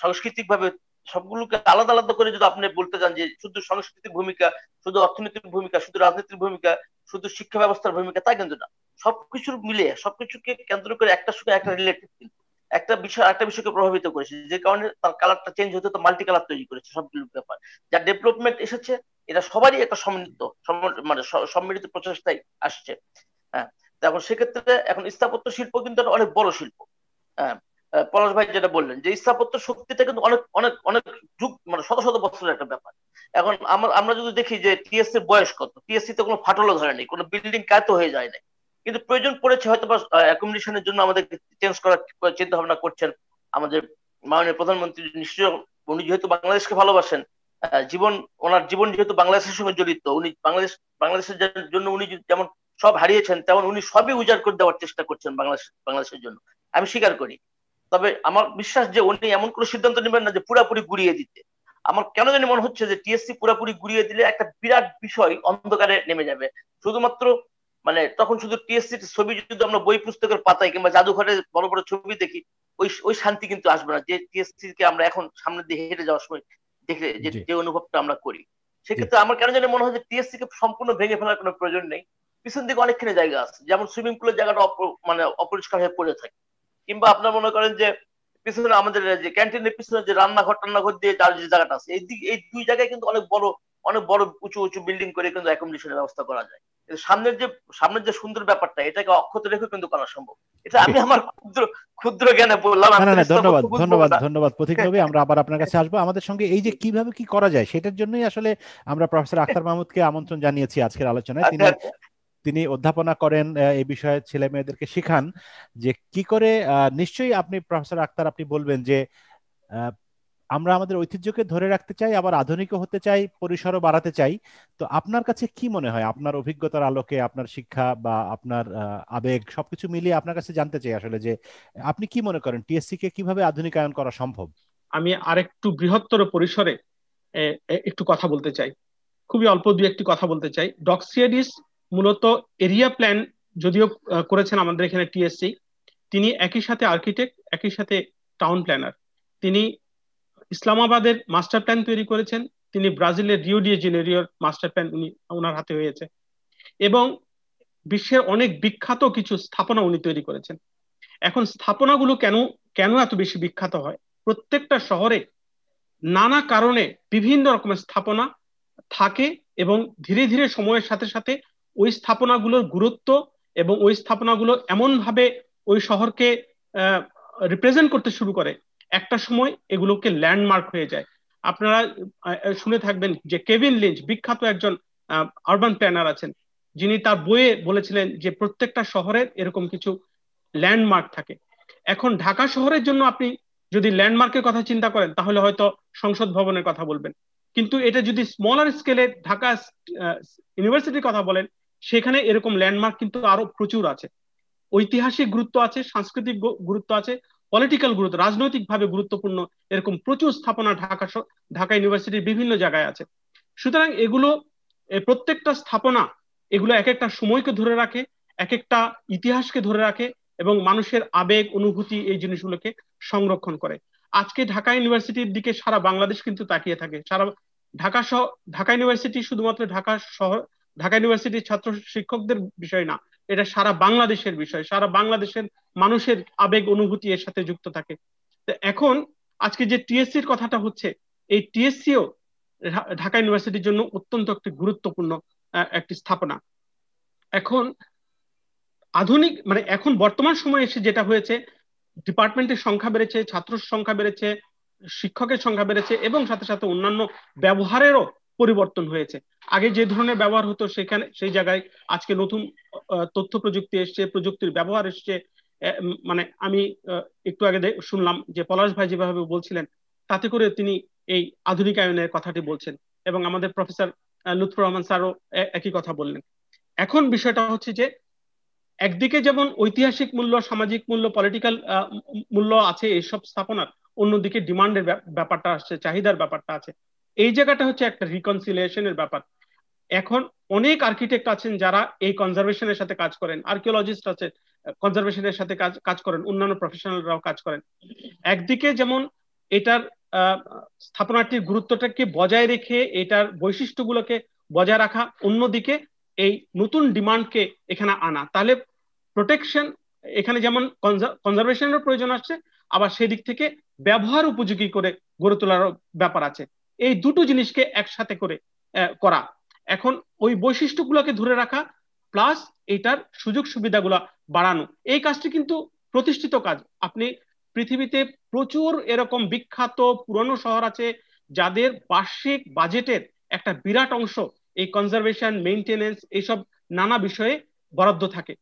সাংস্কৃতিক ভাবে সবগুলোকে আলাদা আলাদা করে যদি আপনি বলতে চান যে, শুধু সাংস্কৃতিক ভূমিকা, শুধু অর্থনৈতিক ভূমিকা, শুধু রাজনীতির ভূমিকা, শুধু শিক্ষা ব্যবস্থার ভূমিকা, তা কিন্তু না। সবকিছুর মিলে, সবকিছুকে কেন্দ্র করে একটা সঙ্গে একটা রিলেটেড কিন্তু। একটা বিষয় একটা বিষয়কে প্রভাবিত করেছে। যে কারণে তার কালারটা চেঞ্জ হতে তো মাল্টি কালার তৈরি করেছে সবগুলো ব্যাপার। যার ডেভেলপমেন্ট এসেছে, এটা সবারই একটা সম্মিলিত মানে সম্মিলিত প্রচেষ্টাই আসছে। হ্যাঁ এখন সেক্ষেত্রে এখন স্থাপত্য শিল্প কিন্তু অনেক বড় শিল্প। হ্যাঁ পলাশ ভাই যেটা বললেন যে স্থাপত্য শক্তিটা কিন্তু অনেক অনেক অনেক যুগ মানে শত শত বছরের একটা ব্যাপার। এখন আমরা যদি দেখি যে টিএসসি বয়স কত? টিএসসি তে কোনো ফাটলও ধরে নেই, কোনো বিল্ডিং কায়ত হয়ে যায় নাই। কিন্তু প্রয়োজন পড়েছে হয়তো বা অ্যাকোমোডেশনের জন্য আমাদের চেঞ্জ করার চিন্তা ভাবনা করছেন আমাদের মাননীয় প্রধানমন্ত্রী নিশ্চয় উনি যেহেতু বাংলাদেশকে ভালোবাসেন জীবন, ওনার জীবন যেহেতু বাংলাদেশের সঙ্গে জড়িত, উনি বাংলাদেশ, বাংলাদেশের জন্য উনি যেমন সব হারিয়েছেন, তেমন উনি সবই উজাড় করে দেওয়ার চেষ্টা করছেন বাংলাদেশ, বাংলাদেশের জন্য। আমি স্বীকার করি। তবে আমার বিশ্বাস যে উনি এমন কোনো সিদ্ধান্ত নেবেন না যে পুরাপুরি গুড়িয়ে দিতে। আমার কেন জানি মনে হচ্ছে যে টিএসসি পুরাপুরি গুড়িয়ে দিলে একটা বিরাট বিষয় অন্ধকারে নেমে যাবে। শুধুমাত্র মানে তখন শুধু টিএসসি ছবি যদি আমরা বই পুস্তকের পাতায় কিংবা জাদুঘরে বড় বড় ছবি দেখি ওই ওই শান্তি কিন্তু আসবে না। যে টিএসসি কে আমরা এখন সামনে দিয়ে হেঁটে যাওয়ার সময় দেখে যে অনুভবটা আমরা করি। সেক্ষেত্রে আমার কেন জানি মনে হয় যে টিএসসি কে সম্পূর্ণ ভেঙে ফেলার কোনো প্রয়োজন নেই। পিছন দিকে অনেকখানি জায়গা আছে। যেমন সুইমিং পুলের জায়গাটা মানে অপরিষ্কার হয়ে পড়ে থাকে। কিংবা আপনার মনে করেন যে পিছনে আমাদের যে ক্যান্টিনের পিছনে যে রান্নাঘর টান্নাঘর দিয়ে যার যে জায়গাটা আছে এই এই দুই জায়গায় কিন্তু অনেক বড় অনেক বড় উঁচু উঁচু বিল্ডিং করে কিন্তু অ্যাকোমোডেশনের ব্যবস্থা করা যায়। সামনের যে সামনের যে সুন্দর ব্যাপারটা এটাকে অক্ষত রেখে কিন্তু করা সম্ভব। এটা আমি আমার ক্ষুদ্র ক্ষুদ্র জ্ঞানে বললাম ধন্যবাদ ধন্যবাদ ধন্যবাদ প্রতীক নবী আমরা আবার আপনার কাছে আসব। আমাদের সঙ্গে এই যে কীভাবে কি করা যায় সেটার জন্যই আসলে আমরা প্রফেসর আখতার মাহমুদকে আমন্ত্রণ জানিয়েছি আজকের আলোচনায়। তিনি আচ্ছা। তিনি অধ্যাপনা করেন এই বিষয়ে ছেলে মেয়েদেরকে শিখান যে কি করে নিশ্চয়ই আপনি প্রফেসর আক্তার আপনি বলবেন যে আমরা আমাদের ঐতিহ্যকে ধরে রাখতে চাই, আবার আধুনিকও হতে চাই, পরিসরও বাড়াতে চাই। তো আপনার কাছে কি মনে হয়? আপনার অভিজ্ঞতার আলোকে, আপনার শিক্ষা বা আপনার আবেগ সবকিছু মিলিয়ে আপনার কাছে জানতে চাই আসলে যে আপনি কি মনে করেন? টিএসসি কে কীভাবে আধুনিকায়ন করা সম্ভব? আমি আরেকটু বৃহত্তর পরিসরে একটু কথা বলতে চাই। খুবই অল্প দুই একটি কথা বলতে চাই। ডক্সিয়াডিস মূলত এরিয়া প্ল্যান যদিও করেছেন আমাদের এখানে টিএসসি তিনি একই সাথে আর্কিটেক্ট, একই সাথে টাউন প্ল্যানার। তিনি ইসলামাবাদের মাস্টার প্ল্যান তৈরি করেছেন। তিনি ব্রাজিলের রিও ডিয়ে জেনেরিওর মাস্টার প্ল্যান উনি ওনার হাতে হয়েছে। এবং বিশ্বের অনেক বিখ্যাত কিছু স্থাপনা উনি তৈরি করেছেন। এখন স্থাপনাগুলো কেন কেন এত বেশি বিখ্যাত হয়? প্রত্যেকটা শহরে নানা কারণে বিভিন্ন রকমের স্থাপনা থাকে এবং ধীরে ধীরে সময়ের সাথে সাথে ওই স্থাপনাগুলোর গুরুত্ব এবং ওই স্থাপনাগুলো এমনভাবে ওই শহরকে রিপ্রেজেন্ট করতে শুরু করে। একটা সময় এগুলোকে ল্যান্ডমার্ক হয়ে যায়। আপনারা শুনে থাকবেন যে কেভিন লিঞ্চ বিখ্যাত একজন আরবান প্ল্যানার আছেন। যিনি তার বইয়ে বলেছিলেন যে প্রত্যেকটা শহরের এরকম কিছু ল্যান্ডমার্ক থাকে। এখন ঢাকা শহরের জন্য আপনি যদি ল্যান্ডমার্কের কথা চিন্তা করেন, তাহলে হয়তো সংসদ ভবনের কথা বলবেন। কিন্তু এটা যদি স্মলার স্কেলে ঢাকা ইউনিভার্সিটির কথা বলেন, সেখানে এরকম ল্যান্ডমার্ক কিন্তু আরও প্রচুর আছে। ঐতিহাসিক গুরুত্ব আছে, সাংস্কৃতিক গুরুত্ব আছে। পলিটিক্যাল গুরুত্ব রাজনৈতিক ভাবে গুরুত্বপূর্ণ এরকম প্রচুর স্থাপনা ঢাকা ঢাকা ইউনিভার্সিটির বিভিন্ন জায়গায় আছে। সুতরাং এগুলো প্রত্যেকটা স্থাপনা এগুলো এক একটা সময়কে ধরে রাখে এক একটা ইতিহাসকে ধরে রাখে এবং মানুষের আবেগ, অনুভূতি এই জিনিসগুলোকে সংরক্ষণ করে। আজকে ঢাকা ইউনিভার্সিটির দিকে সারা বাংলাদেশ কিন্তু তাকিয়ে থাকে। সারা ঢাকা সহ ঢাকা ইউনিভার্সিটি শুধুমাত্র ঢাকা শহর, ঢাকা ইউনিভার্সিটির ছাত্র শিক্ষকদের বিষয় না এটা সারা বাংলাদেশের বিষয়, সারা বাংলাদেশের মানুষের আবেগ অনুভূতি এর সাথে যুক্ত থাকে। এখন আজকে যে টিএসসির কথাটা হচ্ছে, এই টিএসসিও ঢাকা ইউনিভার্সিটির জন্য অত্যন্ত একটি গুরুত্বপূর্ণ একটি স্থাপনা। এখন আধুনিক মানে এখন বর্তমান সময়ে এসে যেটা হয়েছে, ডিপার্টমেন্টের সংখ্যা বেড়েছে ছাত্র সংখ্যা বেড়েছে, শিক্ষকের সংখ্যা বেড়েছে এবং সাথে সাথে অন্যান্য ব্যবহারেরও পরিবর্তন হয়েছে। আগে যে ধরনের ব্যবহার হতো সেখানে, সেই জায়গায় আজকে নতুন তথ্য প্রযুক্তি এসছে, প্রযুক্তির ব্যবহার এসছে। মানে আমি একটু আগে শুনলাম যে পলাশ ভাই যেভাবে বলছিলেন, তাতে করে তিনি এই আধুনিকায়নের কথাটি বলছেন এবং আমাদের প্রফেসর লুৎফুর রহমান স্যারও একই কথা বললেন। এখন বিষয়টা হচ্ছে যে, একদিকে যেমন ঐতিহাসিক মূল্য, সামাজিক মূল্য পলিটিক্যাল মূল্য আছে এইসব স্থাপনার, অন্যদিকে ডিমান্ডের ব্যাপারটা আসছে, চাহিদার ব্যাপারটা আছে। এই জায়গাটা হচ্ছে একটা রিকনসিলিয়েশনের ব্যাপার। এখন অনেক আর্কিটেক্ট আছেন যারা এই কনজারভেশনের সাথে কাজ করেন আর্কিওলজিস্ট আছে কনজারভেশনের সাথে কাজ কাজ করেন, অন্যান্য প্রফেশনালরাও কাজ করেন। একদিকে যেমন এটার স্থাপনাটির গুরুত্বটাকে বজায় রেখে এটার বৈশিষ্ট্যগুলোকে বজায় রাখা, অন্যদিকে এই নতুন ডিমান্ডকে এখানে আনা। তাহলে প্রোটেকশন এখানে যেমন কনজারভেশনের প্রয়োজন আসছে, আবার সেদিক থেকে ব্যবহার উপযোগী করে গড়ে তোলার ব্যাপার আছে। এই দুটো জিনিসকে একসাথে করে করা। এখন ওই বৈশিষ্ট্যগুলোকে ধরে রাখা প্লাস এটার সুযোগ সুবিধাগুলো বাড়ানো। এই কাজটি কিন্তু প্রতিষ্ঠিত কাজ। আপনি পৃথিবীতে প্রচুর এরকম বিখ্যাত পুরনো শহর আছে, যাদের বার্ষিক বাজেটের একটা বিরাট অংশ এই কনজারভেশন মেইনটেনেন্স এইসব নানা বিষয়ে বরাদ্দ থাকে।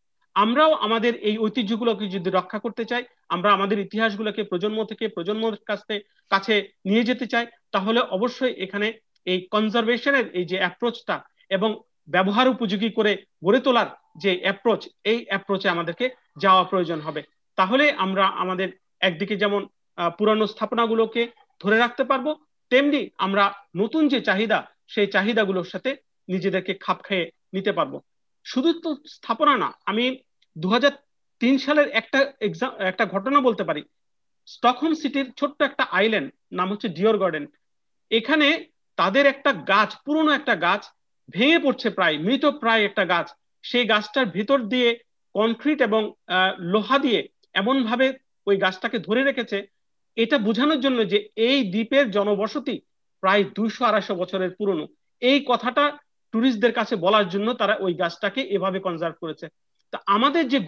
আমরাও আমাদের এই ঐতিহ্যগুলোকে যদি রক্ষা করতে চাই, আমরা আমাদের ইতিহাসগুলোকে প্রজন্ম থেকে প্রজন্মের কাছে কাছে নিয়ে যেতে চাই, তাহলে অবশ্যই এখানে এই কনজারভেশনের এই যে অ্যাপ্রোচটা এবং ব্যবহার উপযোগী করে গড়ে তোলার যে অ্যাপ্রোচ এই অ্যাপ্রোচে আমাদেরকে যাওয়া প্রয়োজন হবে। তাহলে আমরা আমাদের একদিকে যেমন পুরানো স্থাপনাগুলোকে ধরে রাখতে পারব, তেমনি আমরা নতুন যে চাহিদা, সেই চাহিদাগুলোর সাথে নিজেদেরকে খাপ খেয়ে নিতে পারব। শুধু তো স্থাপনা না, আমি দু হাজার তিন সালের একটা একটা ঘটনা বলতে পারি। স্টকহোম সিটির ছোট্ট একটা আইল্যান্ড নাম হচ্ছে ডিওর গার্ডেন। এখানে তাদের একটা গাছ, পুরনো একটা গাছ, ভেঙে পড়ছে প্রায়, মৃত প্রায় একটা গাছ। সেই গাছটার ভিতর দিয়ে কনক্রিট এবং লোহা দিয়ে এমন ভাবে ওই গাছটাকে ধরে রেখেছে। এটা বোঝানোর জন্য যে এই দ্বীপের জনবসতি প্রায় দুইশো আড়াইশো বছরের পুরনো। এই কথাটা টুরিস্টদের কাছে বলার জন্য তারা ওই গাছটাকে এভাবে কনজার্ভ করেছে। তা আমাদের যে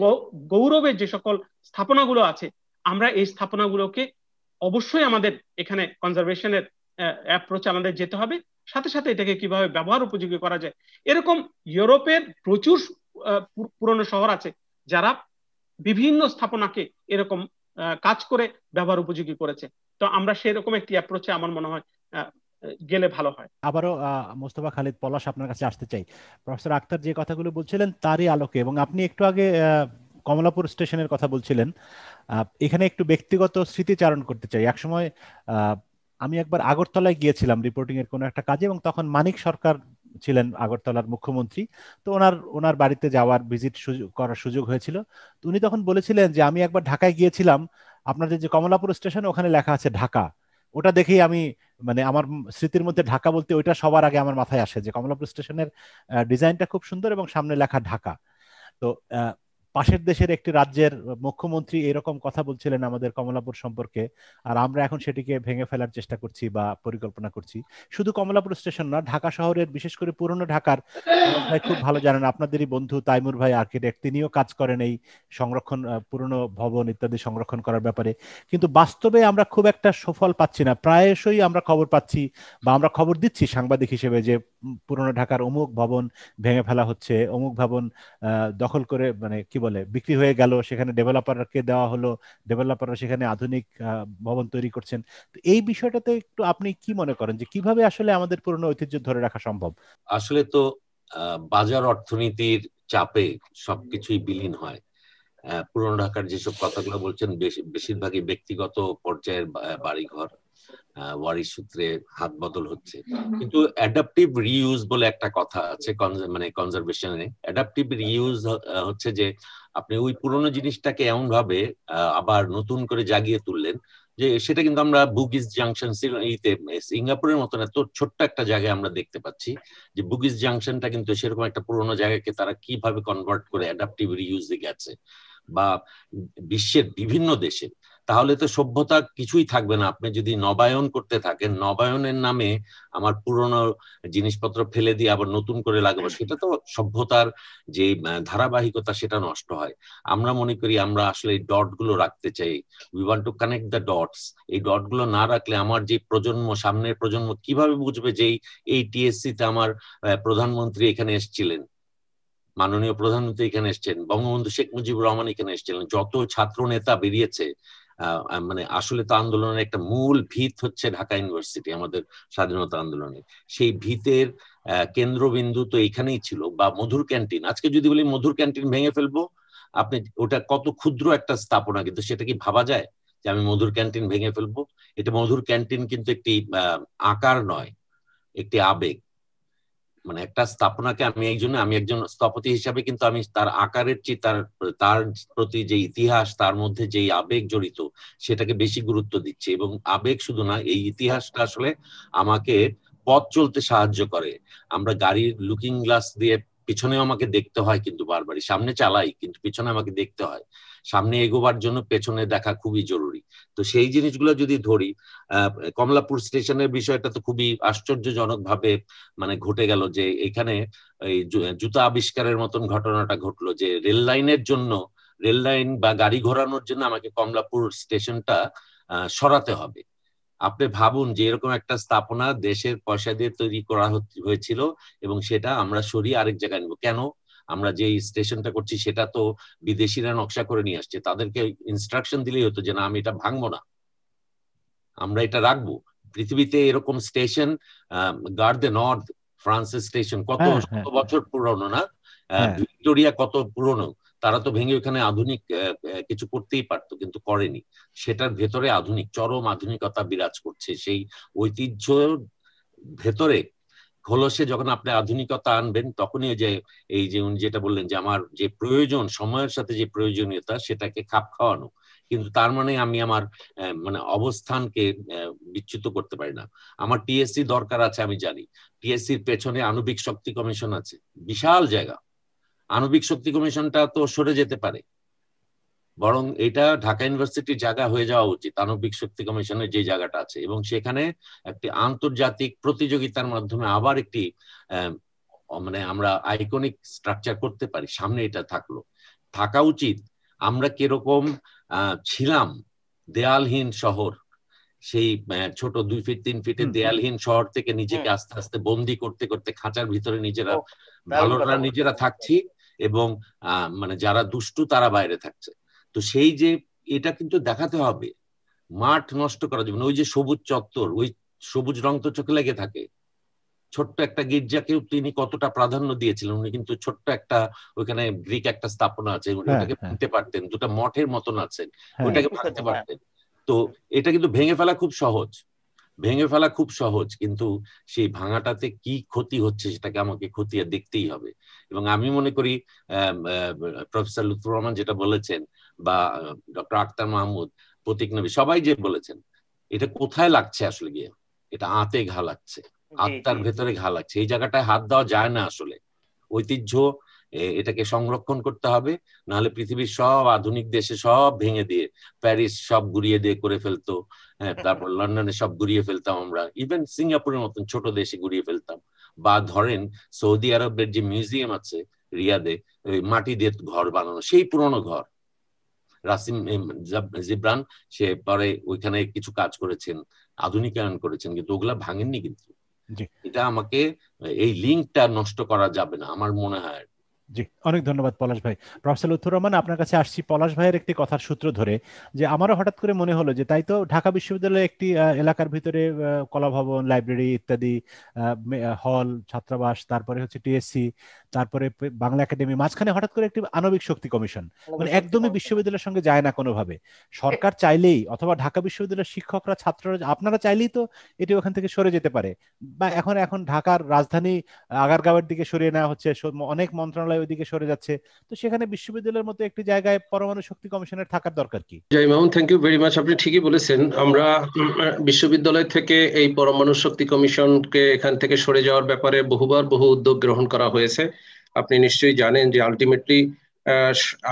গৌরবের যে সকল স্থাপনাগুলো আছে, আমরা এই স্থাপনাগুলোকে অবশ্যই আমাদের এখানে কনজারভেশনের অ্যাপ্রোচ আমাদের যেতে হবে। সাথে সাথে এটাকে কীভাবে ব্যবহার উপযোগী করা যায়। এরকম ইউরোপের প্রচুর পুরনো শহর আছে, যারা বিভিন্ন স্থাপনাকে এরকম কাজ করে ব্যবহার উপযোগী করেছে। তো আমরা সেরকম একটি অ্যাপ্রোচে আমার মনে হয় গেলে ভালো হয়। আবারও মোস্তফা খালিদ পলাশ আপনার কাছে আসতে চাই। প্রফেসর আক্তার যে কথাগুলো বলছিলেন তারই আলোকে এবং আপনি একটু আগে কমলাপুর স্টেশনের কথা বলছিলেন এখানে একটু ব্যক্তিগত স্মৃতিচারণ করতে চাই। একসময় আমি একবার আগরতলায় গিয়েছিলাম রিপোর্টিং এর কোনো একটা কাজে এবং তখন মানিক সরকার ছিলেন আগরতলার মুখ্যমন্ত্রী। তো ওনার ওনার বাড়িতে যাওয়ার ভিজিট করার সুযোগ হয়েছিল। তো উনি তখন বলেছিলেন যে, আমি একবার ঢাকায় গিয়েছিলাম। আপনাদের যে কমলাপুর স্টেশন, ওখানে লেখা আছে ঢাকা। ওটা দেখেই আমি মানে আমার স্মৃতির মধ্যে ঢাকা বলতে ওইটা সবার আগে আমার মাথায় আসে যে কমলাপুর স্টেশনের ডিজাইনটা খুব সুন্দর এবং সামনে লেখা ঢাকা। তো পাশের দেশের একটি রাজ্যের মুখ্যমন্ত্রী এরকম কথা বলছিলেন আমাদের কমলাপুর সম্পর্কে, আর আমরা এখন সেটিকে ভেঙে ফেলার চেষ্টা করছি বা পরিকল্পনা করছি। শুধু কমলাপুর স্টেশন না, ঢাকা শহরের, বিশেষ করে পুরনো ঢাকার খুব ভালো জানেন, আপনাদেরই বন্ধু তাইমুর ভাই আর্কিটেক্ট, তিনিও কাজ করেন এই সংরক্ষণ পুরনো ভবন ইত্যাদি সংরক্ষণ করার ব্যাপারে। কিন্তু বাস্তবে আমরা খুব একটা সফল পাচ্ছি না। প্রায়শই আমরা খবর পাচ্ছি বা আমরা খবর দিচ্ছি সাংবাদিক হিসেবে যে পুরনো ঢাকার অমুক ভবন ভেঙে ফেলা হচ্ছে, অমুক ভবন দখল করে মানে কি বলে, বিক্রি হয়ে গেল, সেখানে ডেভেলপারকে দেওয়া হলো, ডেভেলপাররা সেখানে আধুনিক ভবন তৈরি করছেন। তো এই বিষয়টাতে একটু আপনি কি মনে করেন যে কীভাবে আসলে আমাদের পুরনো ঐতিহ্য ধরে রাখা সম্ভব? আসলে তো বাজার অর্থনীতির চাপে সবকিছুই বিলীন হয়। পুরনো ঢাকার যেসব কথাগুলো বলছেন বেশিরভাগই ব্যক্তিগত পর্যায়ের বাড়িঘর। ওয়ারি সূত্রে হাত বদল হচ্ছে। কিন্তু অ্যাডাপটিভ রিউজ বলে একটা কথা আছে মানে কনজারভেশনে অ্যাডাপটিভ রিউজ হচ্ছে যে আপনি ওই পুরনো জিনিসটাকে এমন ভাবে আবার নতুন করে জাগিয়ে তুললেন যে সেটা কিন্তু আমরা বুগিস জাংশন ইতে সিঙ্গাপুরের মতন এত ছোট্ট একটা জায়গায় আমরা দেখতে পাচ্ছি যে বুগিস জাংশনটা কিন্তু সেরকম একটা পুরোনো জায়গাকে তারা কীভাবে কনভার্ট করে অ্যাডাপটিভ রিউজে গেছে। বা বিশ্বের বিভিন্ন দেশে তাহলে তো সভ্যতা কিছুই থাকবে না। আপনি যদি নবায়ন করতে থাকেন নবায়নের নামে আমার পুরনো জিনিসপত্র ফেলে দিয়ে আবার নতুন করে লাগাবো সেটা তো সভ্যতার যে ধারাবাহিকতা সেটা নষ্ট হয়। আমরা মনে করি আমরা আসলে এই ডটগুলো রাখতে চাই। We want to connect the dots এই ডটগুলো না রাখলে আমার যে প্রজন্ম সামনের প্রজন্ম কীভাবে বুঝবে যে এই টিএসসি তে আমার প্রধানমন্ত্রী এখানে এসেছিলেন? মাননীয় প্রধানমন্ত্রী এখানে এসছেন বঙ্গবন্ধু শেখ মুজিবুর রহমান এখানে এসেছিলেন। যত ছাত্র নেতা বেরিয়েছে মানে আসলে তো আন্দোলনের একটা মূল ভিত হচ্ছে ঢাকা ইউনিভার্সিটি, আমাদের স্বাধীনতা আন্দোলনে সেই ভিতের কেন্দ্রবিন্দু তো এখানেই ছিল বা মধুর ক্যান্টিন। আজকে যদি বলি মধুর ক্যান্টিন ভেঙে ফেলব, আপনি ওটা কত ক্ষুদ্র একটা স্থাপনা, কিন্তু সেটা কি ভাবা যায় যে আমি মধুর ক্যান্টিন ভেঙে ফেলব? এটা মধুর ক্যান্টিন কিন্তু একটি আকার নয়, একটি আবেগ। মানে একটা স্থাপনাকে আমি এই জন্য আমি একজন স্থপতি হিসাবে কিন্তু আমি তার আকারের চেয়ে তার তার প্রতি যে ইতিহাস, তার মধ্যে যে আবেগ জড়িত, সেটাকে বেশি গুরুত্ব দিচ্ছে। এবং আবেগ শুধু না, এই ইতিহাসটা আসলে আমাকে পথ চলতে সাহায্য করে। আমরা গাড়ির লুকিং গ্লাস দিয়ে পিছনেও আমাকে দেখতে হয় কিন্তু বারবারই, সামনে চালাই কিন্তু পিছনে আমাকে দেখতে হয়। সামনে এগোবার জন্য পেছনে দেখা খুবই জরুরি। তো সেই জিনিসগুলো যদি ধরি কমলাপুর স্টেশনের বিষয়টা তো খুবই আশ্চর্যজনক ভাবে মানে ঘটে গেল যে এখানে এই জুতা আবিষ্কারের মতন ঘটনাটা ঘটলো যে রেল লাইনের জন্য, রেল লাইন বা গাড়ি ঘোরানোর জন্য আমাকে কমলাপুর স্টেশনটা সরাতে হবে। আপনি ভাবুন যে এরকম একটা স্থাপনা দেশের পয়সা দিয়ে তৈরি করা হয়েছিল এবং সেটা আমরা সরিয়ে আরেক জায়গায় নিব। কেন? আমরা যে স্টেশনটা করছি সেটা তো বিদেশিরা নকশা করে নিয়ে আসছে। তাদেরকে ইনস্ট্রাকশন দিলেই হতো যে না আমি এটা ভাঙবো না। আমরা এটা রাখব। পৃথিবীতে এরকম স্টেশন গার্ড দ্য নর্থ ফ্রান্সের স্টেশন কত হ্যাঁ, শত হ্যাঁ। বছর পুরনো না? হ্যাঁ। ভিক্টোরিয়া কত পুরনো? তারা তো ভেঙে ওখানে আধুনিক কিছু করতেই পারতো কিন্তু করেনি। সেটার ভেতরে আধুনিক চরম আধুনিকতা বিরাজ করছে। সেই ঐতিহ্য ভেতরে খোলসে যখন আপনি আধুনিকতা আনবেন, তখনই যে, এই যে উনি যেটা বললেন যে, আমার যে প্রয়োজন, সময়ের সাথে যে প্রয়োজনীয়তা, সেটাকে খাপ খাওয়ানো। কিন্তু তার মানে আমি আমার মানে অবস্থানকে বিচ্যুত করতে পারি না। আমার টিএসসি দরকার আছে, আমি জানি। টিএসসির পেছনে আণবিক শক্তি কমিশন আছে। বিশাল জায়গা। আণবিক শক্তি কমিশনটা তো সরে যেতে পারে। বরং এটা ঢাকা ইউনিভার্সিটির জায়গা হয়ে যাওয়া উচিত আণবিক শক্তি কমিশনের যে জায়গাটা আছে। এবং সেখানে একটি আন্তর্জাতিক প্রতিযোগিতার মাধ্যমে আবার একটি মানে আমরা আইকনিক স্ট্রাকচার করতে পারি সামনে এটা থাকল। থাকা উচিত আমরা কীরকম ছিলাম দেয়ালহীন শহর সেই ছোট দুই ফিট তিন ফিটের দেয়ালহীন শহর থেকে নিজেকে আস্তে আস্তে বন্দি করতে করতে খাঁচার ভিতরে নিজেরা ভালোরা নিজেরা থাকছি এবং মানে যারা দুষ্টু তারা বাইরে থাকছে। তো সেই যে এটা কিন্তু দেখাতে হবে। মাঠ নষ্ট করা যাবে ওই যে সবুজ চত্বর ওই সবুজ রং তো চোখে লেগে থাকে। ছোট্ট একটা গির্জাকেও তিনি কতটা প্রাধান্য দিয়েছিলেন উনি কিন্তু ছোট্ট একটা ওইখানে গ্রিক একটা স্থাপনা আছে হ্যাঁ, ওটাকে হ্যাঁ। ভাঙতে পারতেন দুটা মঠের মতন আছে হ্যাঁ। ওটাকে ভাঙতে পারতেন। তো এটা কিন্তু ভেঙে ফেলা খুব সহজ ভেঙে ফেলা খুব সহজ কিন্তু সেই ভাঙাটাতে কি ক্ষতি হচ্ছে সেটাকে আমাকে খতিয়ে দেখতেই হবে। এবং আমি মনে করি প্রফেসর লুৎফুর রহমান যেটা বলেছেন বা ডক্টর আক্তার মাহমুদ প্রতীক নবী সবাই যে বলেছেন এটা কোথায় লাগছে আসলে গিয়ে? এটা আতে ঘা লাগছে আত্মার ভেতরে ঘা লাগছে এই জায়গাটায় হাত দেওয়া যায় না আসলে। ঐতিহ্য এটাকে সংরক্ষণ করতে হবে নাহলে পৃথিবীর সব আধুনিক দেশে সব ভেঙে দিয়ে প্যারিস সব গুড়িয়ে দিয়ে করে ফেলতো হ্যাঁ তারপর লন্ডনে সব গুড়িয়ে ফেলতাম আমরা ইভেন সিঙ্গাপুরের মতন ছোট দেশে গুড়িয়ে ফেলতাম। বা ধরেন সৌদি আরবের যে মিউজিয়াম আছে রিয়াদে ওই মাটি দিয়ে ঘর বানানো সেই পুরনো ঘর। রাসিম জিব্রান সে পরে ওইখানে কিছু কাজ করেছেন আধুনিকায়ন করেছেন কিন্তু ওগুলা ভাঙেননি কিন্তু। এটা আমাকে এই লিঙ্কটা নষ্ট করা যাবে না আমার মনে হয় জি অনেক ধন্যবাদ পলাশ ভাই। প্রফেসর লুথুর রহমান আপনার কাছে আসছি। পলাশ ভাইয়ের একটি কথার সূত্র ধরে যে আমারও হঠাৎ করে মনে হলো যে তাই তো ঢাকা বিশ্ববিদ্যালয়ে একটি এলাকার ভিতরে কলা ভবন লাইব্রেরি ইত্যাদি হল ছাত্রাবাস তারপরে হচ্ছে টিএসসি তারপরে বাংলা একাডেমি মাঝখানে হঠাৎ করে একটি আণবিক শক্তি কমিশন। মানে একদমই বিশ্ববিদ্যালয়ের সঙ্গে যায় না কোনোভাবে। সরকার চাইলেই অথবা ঢাকা বিশ্ববিদ্যালয়ের শিক্ষকরা ছাত্ররা আপনারা চাইলেই তো এটি ওখান থেকে সরে যেতে পারে। বা এখন এখন ঢাকার রাজধানী আগারগাঁওয়ের দিকে সরিয়ে নেওয়া হচ্ছে। অনেক মন্ত্রণালয় ওইদিকে সরে যাচ্ছে। তো সেখানে বিশ্ববিদ্যালয়ের মতো একটি জায়গায় পরমাণু শক্তি কমিশনের থাকার দরকার কি? Joy thank you very much আপনি ঠিকই বলেছেন, আমরা বিশ্ববিদ্যালয় থেকে এই পরমাণু শক্তি কমিশনকে এখান থেকে সরে যাওয়ার ব্যাপারে বহুবার বহু উদ্যোগ গ্রহণ করা হয়েছে। আপনি নিশ্চয়ই জানেন যে আলটিমেটলি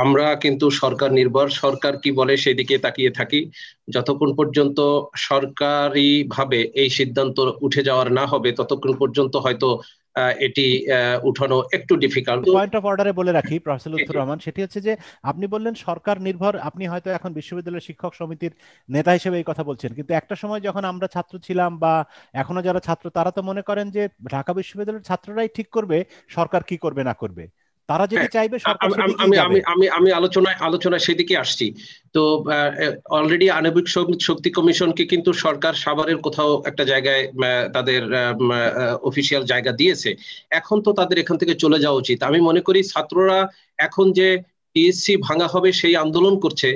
আমরা কিন্তু সরকার নির্ভর, সরকার কি বলে সেদিকে তাকিয়ে থাকি। যতক্ষণ পর্যন্ত সরকারি ভাবে এই সিদ্ধান্ত উঠে যাওয়ার না হবে, ততক্ষণ পর্যন্ত হয়তো এটি উঠানো একটু ডিফিকাল্ট পয়েন্ট অফ অর্ডারে বলে রাখি প্রফেসর লুৎফুর রহমান। সেটি হচ্ছে যে আপনি বললেন সরকার নির্ভর আপনি হয়তো এখন বিশ্ববিদ্যালয়ের শিক্ষক সমিতির নেতা হিসেবে এই কথা বলছেন। কিন্তু একটা সময় যখন আমরা ছাত্র ছিলাম বা এখনও যারা ছাত্র তারা তো মনে করেন যে ঢাকা বিশ্ববিদ্যালয়ের ছাত্ররাই ঠিক করবে সরকার কি করবে না করবে। তারা যেটি হ্যাঁ, চাইবে আমি আমি আমি আমি আলোচনায় আলোচনায় সেদিকে আসছি। তো অলরেডি আণবিক শক্তি কমিশনকে কিন্তু সরকার সাভারের কোথাও একটা জায়গায় তাদের অফিসিয়াল জায়গা দিয়েছে। এখন তো তাদের এখান থেকে চলে যাওয়া উচিত। আমি মনে করি ছাত্ররা এখন যে টিএসসি ভাঙা হবে সেই আন্দোলন করছে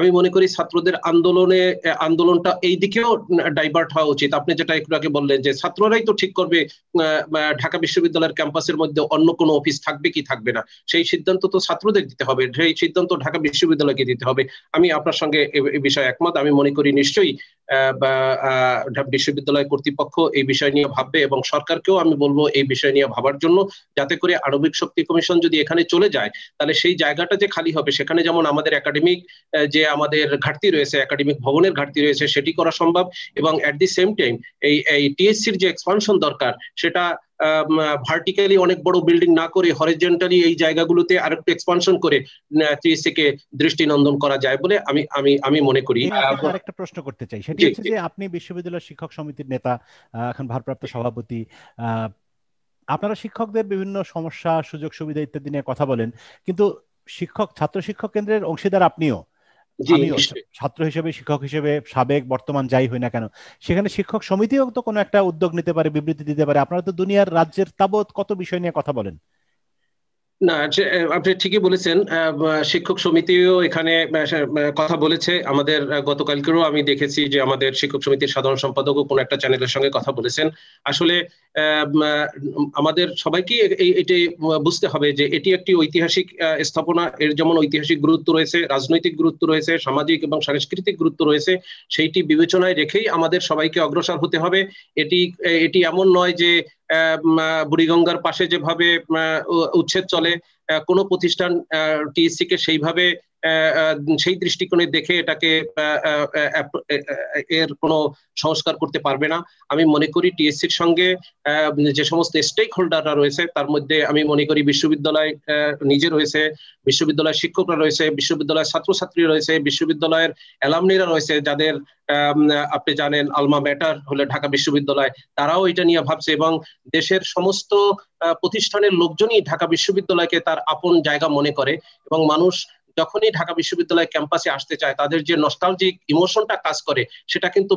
আমি মনে করি ছাত্রদের আন্দোলনে আন্দোলনটা এই দিকেও ডাইভার্ট হওয়া উচিত। আপনি যেটা একটু আগে বললেন যে ছাত্ররাই তো ঠিক করবে ঢাকা বিশ্ববিদ্যালয়ের ক্যাম্পাসের মধ্যে অন্য কোনো অফিস থাকবে কি থাকবে না। সেই সিদ্ধান্ত তো ছাত্রদের দিতে হবে, সেই সিদ্ধান্ত ঢাকা বিশ্ববিদ্যালয়কে দিতে হবে। আমি আপনার সঙ্গে এ বিষয়ে একমত। আমি মনে করি নিশ্চয়ই বিশ্ববিদ্যালয় কর্তৃপক্ষ এই বিষয় নিয়ে ভাববে এবং সরকারকেও আমি বলব এই বিষয় নিয়ে ভাবার জন্য, যাতে করে আণবিক শক্তি কমিশন যদি এখানে চলে যায়, তাহলে সেই জায়গাটা যে খালি হবে, সেখানে যেমন আমাদের একাডেমিক যে আমাদের ঘাটতি রয়েছে একাডেমিক ভবনের ঘাটতি রয়েছে সেটি করা সম্ভব এবং অ্যাট দি সেম টাইম এই এই টিএসসির যে এক্সপানশন দরকার সেটা ভার্টিক্যালি অনেক বড় বিল্ডিং না করে হরিজেন্টালি এই জায়গাগুলোতে আরেকটু এক্সপানশন করে টিএসসি দৃষ্টিনন্দন করা যায় বলে আমি আমি আমি মনে করি। আরেকটা প্রশ্ন করতে চাই। সেটি হচ্ছে যে আপনি বিশ্ববিদ্যালয় শিক্ষক সমিতির নেতা এখন ভারপ্রাপ্ত সভাপতি আপনারা শিক্ষকদের বিভিন্ন সমস্যা সুযোগ সুবিধা ইত্যাদি নিয়ে কথা বলেন কিন্তু শিক্ষক ছাত্র শিক্ষক কেন্দ্রের অংশীদার আপনিও। আমিও ছাত্র হিসেবে শিক্ষক হিসেবে সাবেক বর্তমান যাই হই না কেন সেখানে শিক্ষক সমিতিও তো কোনো একটা উদ্যোগ নিতে পারে বিবৃতি দিতে পারে। আপনারা তো দুনিয়ার রাজ্যের তাবৎ কত বিষয় নিয়ে কথা বলেন? না আপনি ঠিকই বলেছেন শিক্ষক সমিতিও এখানে কথা বলেছে। আমাদের গতকালকেও আমি দেখেছি যে আমাদের শিক্ষক সমিতির সাধারণ সম্পাদকও কোন একটা চ্যানেলের সঙ্গে কথা বলেছেন। আসলে আমাদের সবাইকে এটি বুঝতে হবে যে এটি একটি ঐতিহাসিক স্থাপনা। এর যেমন ঐতিহাসিক গুরুত্ব রয়েছে, রাজনৈতিক গুরুত্ব রয়েছে, সামাজিক এবং সাংস্কৃতিক গুরুত্ব রয়েছে, সেইটি বিবেচনায় রেখেই আমাদের সবাইকে অগ্রসর হতে হবে। এটি এটি এমন নয় যে বুড়িগঙ্গার পাশে যেভাবে উচ্ছেদ চলে কোনো প্রতিষ্ঠান টিএসসি কে সেইভাবে সেই দৃষ্টিকোণে দেখে এটাকে এর কোনো সংস্কার করতে পারবে না। আমি মনে করি টিএসসির সঙ্গে যে সমস্ত স্টেক হোল্ডাররা রয়েছে, তার মধ্যে আমি মনে করি বিশ্ববিদ্যালয় নিজে রয়েছে, বিশ্ববিদ্যালয়ের শিক্ষকরা রয়েছে, বিশ্ববিদ্যালয়ের ছাত্রছাত্রী রয়েছে, বিশ্ববিদ্যালয়ের অ্যালামনিরা রয়েছে, যাদের আপনি জানেন আলমা ব্যাটার হলে ঢাকা বিশ্ববিদ্যালয়, তারাও এটা নিয়ে ভাবছে এবং দেশের সমস্ত প্রতিষ্ঠানের লোকজনই ঢাকা বিশ্ববিদ্যালয়কে তার আপন জায়গা মনে করে এবং মানুষ যখনই ঢাকা বিশ্ববিদ্যালয় ক্যাম্পাসে আসতে চায় তাদের যে নস্টালজিক ইমোশনটা কাজ করে সেটা কিন্তু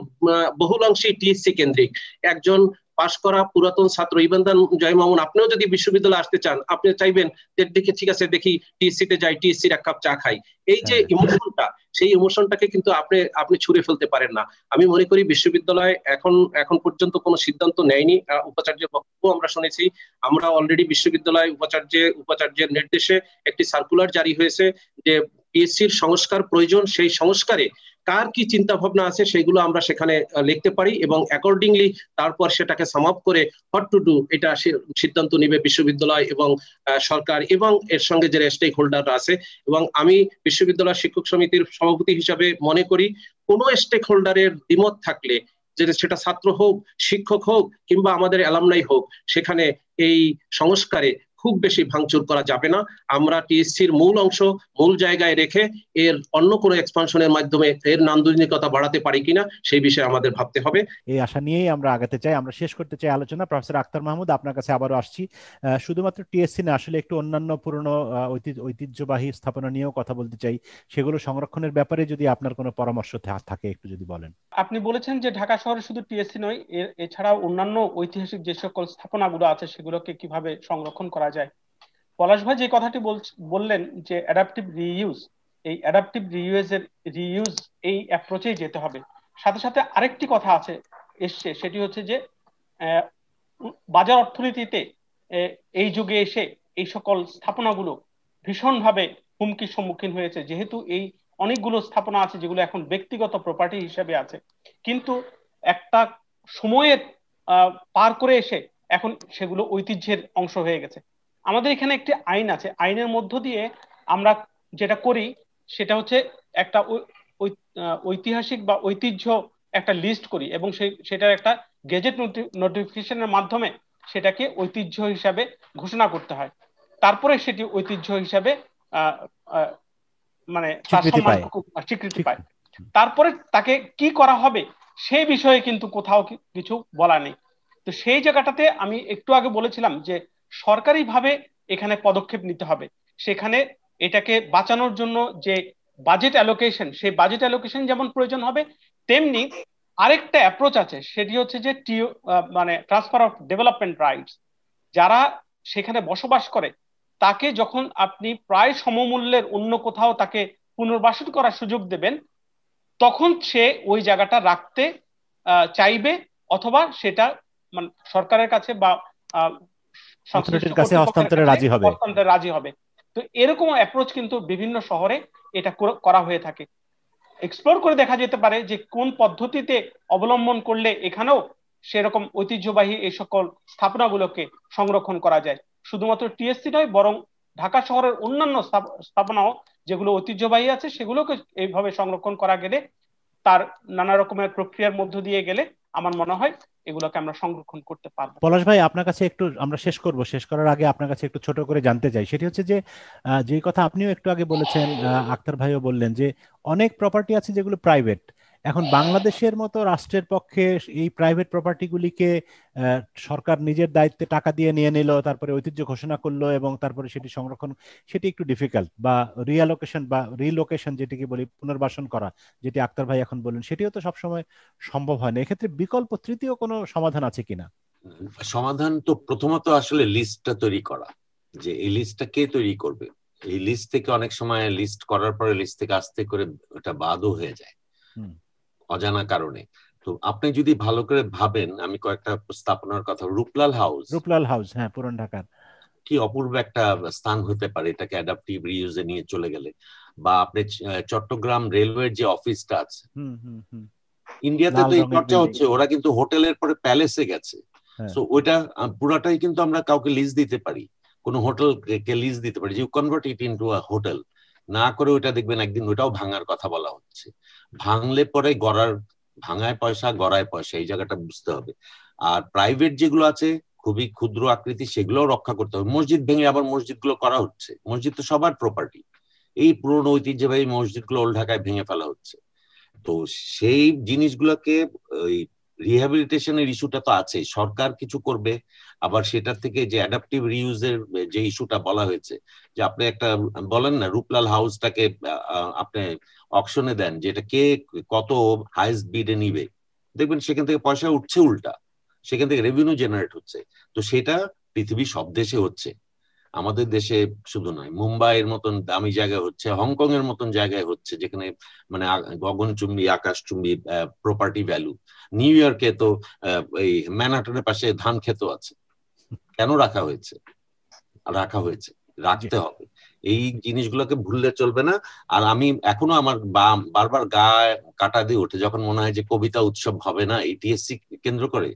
বহুলাংশেই টিএসসি কেন্দ্রিক একজন পাশ করা পুরাতন ছাত্র ইবেন্দান জয় মামুন আপনিও যদি বিশ্ববিদ্যালয়ে আসতে চান আপনি চাইবেন দেখে ঠিক আছে দেখি টিএসসি তে যাই টিএসসির এক কাপ চা খাই এই যে ইমোশনটা হ্যাঁ। সেই ইমোশনটাকে কিন্তু আপনি আপনি ছুড়ে ফেলতে পারেন না। আমি মনে করি বিশ্ববিদ্যালয় এখন এখন পর্যন্ত কোনো সিদ্ধান্ত নেয়নি। উপাচার্যের বক্তব্য আমরা শুনেছি। আমরা অলরেডি বিশ্ববিদ্যালয় উপাচার্যের উপাচার্যের নির্দেশে একটি সার্কুলার জারি হয়েছে যে পিএসসির সংস্কার প্রয়োজন। সেই সংস্কারে কার কি চিন্তা ভাবনা আছে সেগুলো আমরা সেখানে লিখতে পারি এবং অ্যাকর্ডিংলি তারপর সেটাকে সমাপ করে হট টু ডু এটা সিদ্ধান্ত নিবে বিশ্ববিদ্যালয় এবং সরকার এবং এর সঙ্গে যে স্টেক হোল্ডার আছে এবং আমি বিশ্ববিদ্যালয় শিক্ষক সমিতির সভাপতি হিসাবে মনে করি কোনো স্টেক হোল্ডারের দ্বিমত থাকলে যে সেটা ছাত্র হোক, শিক্ষক হোক কিংবা আমাদের অ্যালামনাই হোক সেখানে এই সংস্কারে খুব বেশি ভাঙচুর করা যাবে না। আমরা টিএসসির মূল অংশ মূল জায়গায় রেখে এর অন্য কোনো এক্সপানশনের মাধ্যমে এর নান্দনিকতা বাড়াতে পারি কিনা সেই বিষয়ে আমাদের ভাবতে হবে। এই আশা নিয়েই আমরা আগাতে চাই। আমরা শেষ করতে চাই আলোচনা। প্রফেসর আক্তার মাহমুদ আপনার কাছে আবারও আসছি। শুধুমাত্র টিএসসি না আসলে একটু অন্যান্য পুরনো ঐতিহ্যবাহী স্থাপনা নিয়েও কথা বলতে চাই। সেগুলো সংরক্ষণের ব্যাপারে যদি আপনার কোনো পরামর্শ থাকে একটু যদি বলেন। আপনি বলেছেন যে ঢাকা শহরে শুধু টিএসসি নয় এছাড়াও অন্যান্য ঐতিহাসিক যে সকল স্থাপনাগুলো আছে সেগুলোকে কীভাবে সংরক্ষণ করা যায়। পলাশ ভাই যে কথাটি বললেন যে অ্যাডাপটিভ রিইউজ এই অ্যাডাপটিভ রিইউজ এর রিইউজ এই অ্যাপ্রোচেই যেতে হবে। সাথে সাথে আরেকটি কথা আছে, এসছে, সেটি হচ্ছে যে বাজার অর্থনীতিতে এই যুগে এসে এই সকল স্থাপনাগুলো ভীষণভাবে হুমকির সম্মুখীন হয়েছে। যেহেতু এই অনেকগুলো স্থাপনা আছে যেগুলো এখন ব্যক্তিগত প্রপার্টি হিসেবে আছে। কিন্তু একটা সময়ের পার করে এসে এখন সেগুলো ঐতিহ্যের অংশ হয়ে গেছে। আমাদের এখানে একটি আইন আছে। আইনের মধ্য দিয়ে আমরা যেটা করি সেটা হচ্ছে একটা ঐতিহাসিক বা ঐতিহ্য একটা লিস্ট করি এবং সেই সেটার একটা গেজেট নোটিফিকেশনের মাধ্যমে সেটাকে ঐতিহ্য হিসাবে ঘোষণা করতে হয়। তারপরে সেটি ঐতিহ্য হিসাবে মানে স্বীকৃতি পায়। তারপরে তাকে কি করা হবে সেই বিষয়ে কিন্তু কোথাও কিছু বলা নেই। তো সেই জায়গাটাতে আমি একটু আগে বলেছিলাম যে সরকারিভাবে এখানে পদক্ষেপ নিতে হবে। সেখানে এটাকে বাঁচানোর জন্য যে বাজেট অ্যালোকেশন সেই বাজেট অ্যালোকেশন যেমন প্রয়োজন হবে, তেমনি আরেকটা অ্যাপ্রোচ আছে, সেটি হচ্ছে যে মানে ট্রান্সফার অফ ডেভেলপমেন্ট রাইটস যারা সেখানে বসবাস করে, তাকে যখন আপনি প্রায় সমমূল্যের অন্য কোথাও তাকে পুনর্বাসন করার সুযোগ দেবেন, তখন সে ওই জায়গাটা রাখতে চাইবে, অথবা সেটা মানে সরকারের কাছে বা কাছে হস্তান্তরে রাজি হবে। হস্তান্তরে রাজি হবে। তো এরকম অ্যাপ্রোচ কিন্তু বিভিন্ন শহরে এটা করা হয়ে থাকে। এক্সপ্লোর করে দেখা যেতে পারে যে কোন পদ্ধতিতে অবলম্বন করলে এখানেও সেরকম ঐতিহ্যবাহী এই সকল স্থাপনাগুলোকে সংরক্ষণ করা যায়। শুধুমাত্র টিএসসি নয় বরং ঢাকা শহরের অন্যান্য স্থাপনাও যেগুলো ঐতিহ্যবাহী আছে সেগুলোকে এইভাবে সংরক্ষণ করা গেলে তার নানা রকমের প্রক্রিয়ার মধ্য দিয়ে গেলে আমার মনে হয় এগুলোকে আমরা সংরক্ষণ করতে পারব। পলাশ ভাই, আপনার কাছে একটু আমরা শেষ করব। শেষ করার আগে আপনার কাছে একটু ছোট করে জানতে চাই। সেটি হচ্ছে যে যে কথা আপনিও একটু আগে বলেছেন আক্তার ভাইও বললেন যে, অনেক প্রপার্টি আছে যেগুলো প্রাইভেট এখন বাংলাদেশের মতো রাষ্ট্রের পক্ষে এই প্রাইভেট প্রপার্টিগুলিকে সরকার নিজের দায়িত্বে টাকা দিয়ে নিয়ে নিল তারপরে ঐতিহ্য ঘোষণা করল এবং তারপরে সেটি সংরক্ষণ সেটি একটু ডিফিকাল্ট বা রিয়ালোকেশন বা রিলোকেশন যেটিকে বলি পুনর্বাসন করা যেটি আক্তার ভাই এখন বললেন সেটিও তো সবসময় সম্ভব হয় না। এক্ষেত্রে বিকল্প তৃতীয় কোনো সমাধান আছে কিনা? সমাধান তো প্রথমত আসলে লিস্টটা তৈরি করা যে এই লিস্টটা কে তৈরি করবে? এই লিস্ট থেকে অনেক সময় লিস্ট করার পরে লিস্ট থেকে আস্তে করে ওটা বাদও হয়ে যায়। অজানা কারণে। তো আপনি যদি ভালো করে ভাবেন আমি কয়েকটা স্থাপনার কথা রূপলাল হাউস। রূপলাল হাউস হ্যাঁ পুরান ঢাকার। কি অপূর্ব একটা স্থান হতে পারে এটাকে অ্যাডাপটিভ রিইউজে নিয়ে চলে গেলে। বা আপনি চট্টগ্রাম রেলওয়ের যে অফিসটা আছে ইন্ডিয়াতে তো এই চর্চা হচ্ছে ওরা কিন্তু হোটেলের পরে প্যালেসে গেছে। তো ওইটা পুরাটাই কিন্তু আমরা কাউকে লিজ দিতে পারি। কোনো হোটেল কে লিজ দিতে পারি যে convert it into a hotel না করে ওইটা দেখবেন একদিন ওইটাও ভাঙার কথা বলা হচ্ছে। ভাঙলে পরে গড়ার, ভাঙায় পয়সা, গড়ায় পয়সা, এই জায়গাটা বুঝতে হবে। আর প্রাইভেট যেগুলো আছে, খুবই ক্ষুদ্র আকৃতি সেগুলো রক্ষা করতে হবে। মসজিদ ভেঙে আবার মসজিদগুলো করা হচ্ছে। মসজিদ তো সবার প্রপার্টি এই পুরনো ঐতিহ্যবাহী মসজিদগুলো ওল ঢাকায় ভেঙে ফেলা হচ্ছে। তো সেই জিনিসগুলোকে ওই রিহ্যাবিলিটেশনের ইস্যুটা তো আছে। সরকার কিছু করবে, আবার সেটার থেকে যে অ্যাডাপটিভ রিউজের যে ইস্যুটা বলা হয়েছে, যে আপনি একটা, বলেন না, রূপলাল হাউসটাকে আপনি অপশনে দেন যে এটা কে কত হাইস্ট বিডে নিবে। দেখবেন সেখান থেকে পয়সা উঠছে উল্টা, সেখান থেকে রেভিনিউ জেনারেট হচ্ছে। তো সেটা পৃথিবীর সব দেশে হচ্ছে। আমাদের দেশে শুধু নয় মুম্বাইয়ের মতন দামি জায়গায় হচ্ছে হংকং এর মতন জায়গায় হচ্ছে যেখানে মানে গগনচুম্বী আকাশচুম্বী প্রপার্টি ভ্যালু নিউ ইয়র্কে তো এই ম্যানহাটনের পাশে ধান ক্ষেত আছে। কেন রাখা হয়েছে? রাখা হয়েছে রাখতে হবে। এই জিনিসগুলোকে ভুললে চলবে না। আর আমি এখনও আমার বারবার গা কাটা দিয়ে ওঠে যখন মনে হয় যে কবিতা উৎসব হবে না এই টিএসসি কেন্দ্র করে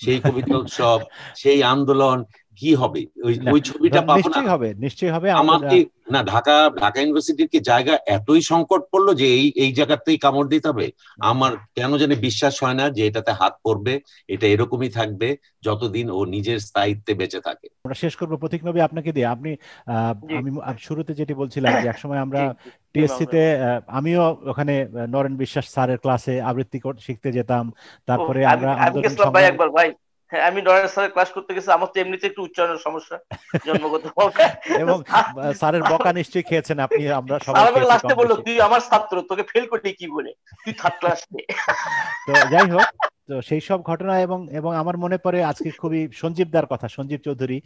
সেই কবিতা উৎসব সেই আন্দোলন কি হবে? ওই ওই ছবিটা পাবো না। হবে নিশ্চয়ই হবে আমাকে না ঢাকা ঢাকা ইউনিভার্সিটির কি জায়গা এতই সংকট পড়ল যে এই এই জায়গাতেই কামড় দিতে হবে? আমার কেন জানি বিশ্বাস হয় না যে এটাতে হাত পড়বে এটা এরকমই থাকবে যতদিন ও নিজের স্থায়িত্বে বেঁচে থাকে। আমরা শেষ করব প্রতীক নবী আপনাকে দিয়ে। আপনি আমি শুরুতে যেটি বলছিলাম যে একসময় আমরা টিএসসি তে আমিও ওখানে নরেন বিশ্বাস স্যারের ক্লাসে আবৃত্তি শিখতে যেতাম। তারপরে আমরা ভাই। হ্যাঁ আমি নরেন স্যারের ক্লাস করতে গেছি আমার তো এমনিতে একটু উচ্চারণের সমস্যা জন্মগত এবং স্যারের বকা নিশ্চয়ই খেয়েছেন আপনি আমরা সবাই লাস্টে বলল তুই আমার ছাত্র তোকে ফেল করলি কি বলে? তুই থার্ড ক্লাস তো যাই হোক তো সেই সব ঘটনা এবং এবং আমার মনে পড়ে আজকে খুবই সঞ্জীব দার কথা সঞ্জীব চৌধুরী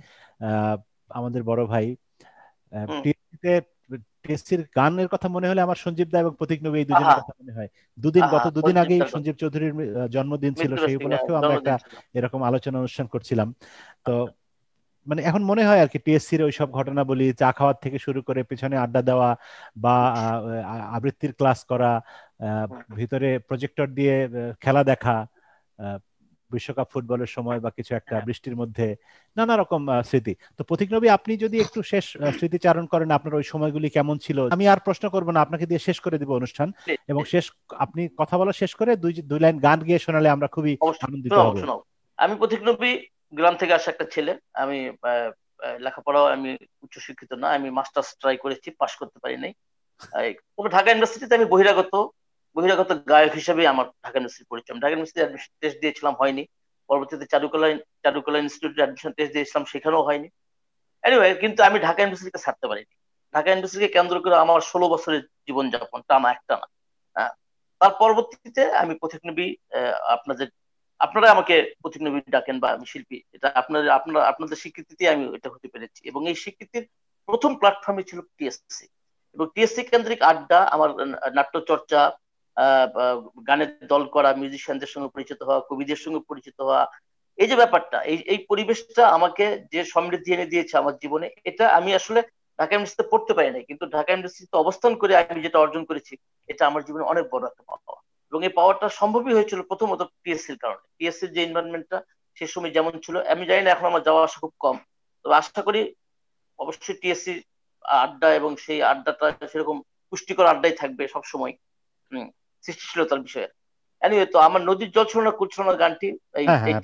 আমাদের বড় ভাই টিভিতে টেস্টির গানের কথা মনে হলে আমার সঞ্জীব দা এবং প্রতীক নবী এই দুজনের কথা মনে হয়। দুদিন গত দুদিন আগেই সঞ্জীব চৌধুরীর জন্মদিন ছিল সেই উপলক্ষেও আমরা একটা এরকম আলোচনা অনুষ্ঠান করছিলাম। তো মানে এখন মনে হয় আর কি টিএসসির ওই সব ঘটনা বলি চা খাওয়ার থেকে শুরু করে পিছনে আড্ডা দেওয়া বা আবৃত্তির ক্লাস করা ভিতরে প্রজেক্টর দিয়ে খেলা দেখা বিশ্বকাপ ফুটবলের সময় বা কিছু একটা হ্যাঁ। বৃষ্টির মধ্যে নানা রকম স্মৃতি। তো প্রতীক নবী আপনি যদি একটু শেষ স্মৃতিচারণ করেন আপনার ওই সময়গুলি কেমন ছিল? আমি আর প্রশ্ন করব না আপনাকে দিয়ে শেষ করে দিব অনুষ্ঠান। এবং শেষ আপনি কথা বলা শেষ করে দুই দুই লাইন গান গিয়ে শোনালে আমরা খুবই আনন্দিত হব। আমি প্রতীক নবী গ্রাম থেকে আসা একটা ছেলে। আমি লেখাপড়াও আমি উচ্চশিক্ষিত না। আমি মাস্টার্স ট্রাই করেছি পাশ করতে পারি নাই। তবে ঢাকা ইউনিভার্সিটিতে আমি বহিরাগত বহিরাগত গায়ক হিসেবে আমার ঢাকা ইউনিভার্সিটি পড়েছিলাম ঢাকা ইউনিভার্সিটি অ্যাডমিশন টেস্ট দিয়েছিলাম, হয়নি। পরবর্তীতে চারুকলা চারুকলা ইনস্টিটিউটে অ্যাডমিশন টেস্ট দিয়েছিলাম, সেখানেও হয়নি। এনিওয়ে কিন্তু আমি ঢাকা ইউনিভার্সিটিকে ছাড়তে পারিনি। ঢাকা ইউনিভার্সিটিকে কেন্দ্র করে আমার ষোলো বছরের জীবনযাপন টানা একটা না। তার পরবর্তীতে আমি পথিকনবী আপনাদের আপনারা আমাকে পথিকনবী ডাকেন বা আমি শিল্পী। এটা আপনাদের আপনারা আপনাদের স্বীকৃতিতে আমি এটা হতে পেরেছি। এবং এই স্বীকৃতির প্রথম প্ল্যাটফর্মে ছিল টিএসসি এবং টিএসসি কেন্দ্রিক আড্ডা, আমার নাট্য চর্চা গানের দল করা মিউজিশিয়ানদের সঙ্গে পরিচিত হওয়া, কবিদের সঙ্গে পরিচিত হওয়া, এই যে ব্যাপারটা, এই এই পরিবেশটা আমাকে যে সমৃদ্ধি এনে দিয়েছে আমার জীবনে, এটা আমি আসলে ঢাকা ইউনিভার্সিটিতে পড়তে পারি নাই, কিন্তু ঢাকা ইউনিভার্সিটিতে অবস্থান করে আমি যেটা অর্জন করেছি, এটা আমার জীবনে অনেক বড় একটা পাওয়া। এবং এই পাওয়ারটা সম্ভবই হয়েছিল প্রথমত টিএসসির কারণে। টিএসসির যে এনভায়রনমেন্টটা সে সময় যেমন ছিল, আমি জানি না এখন আমার যাওয়া আসা খুব কম, তবে আশা করি অবশ্যই টিএসসি আড্ডা এবং সেই আড্ডাটা সেরকম পুষ্টিকর আড্ডাই থাকবে সবসময়। হম। সৃষ্টিশীলতার বিষয়ে। এনিওয়ে তো আমার নদীর জল ছিল না গানটি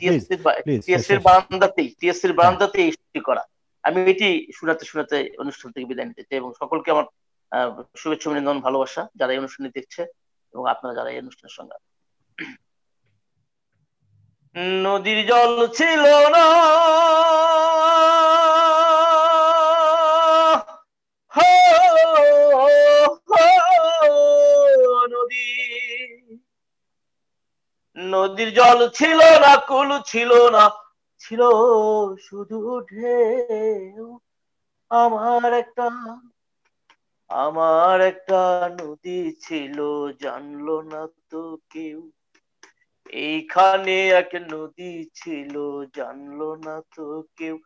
টিএসসির হ্যাঁ, বারান্দাতেই টিএসসির বারান্দাতেই সৃষ্টি করা। আমি এটি শোনাতে শোনাতে অনুষ্ঠান থেকে বিদায় নিতে চাই এবং সকলকে আমার শুভেচ্ছা অভিনন্দন ভালোবাসা যারা এই অনুষ্ঠানে দেখছে এবং আপনারা যারা এই অনুষ্ঠানের সঙ্গে নদীর জল ছিল না। নদীর জল ছিল না, কুল ছিল না, ছিল শুধু ঢেউ। আমার একটা আমার একটা নদী ছিল, জানলো না তো কেউ। এইখানে এক নদী ছিল, জানলো না তো কেউ।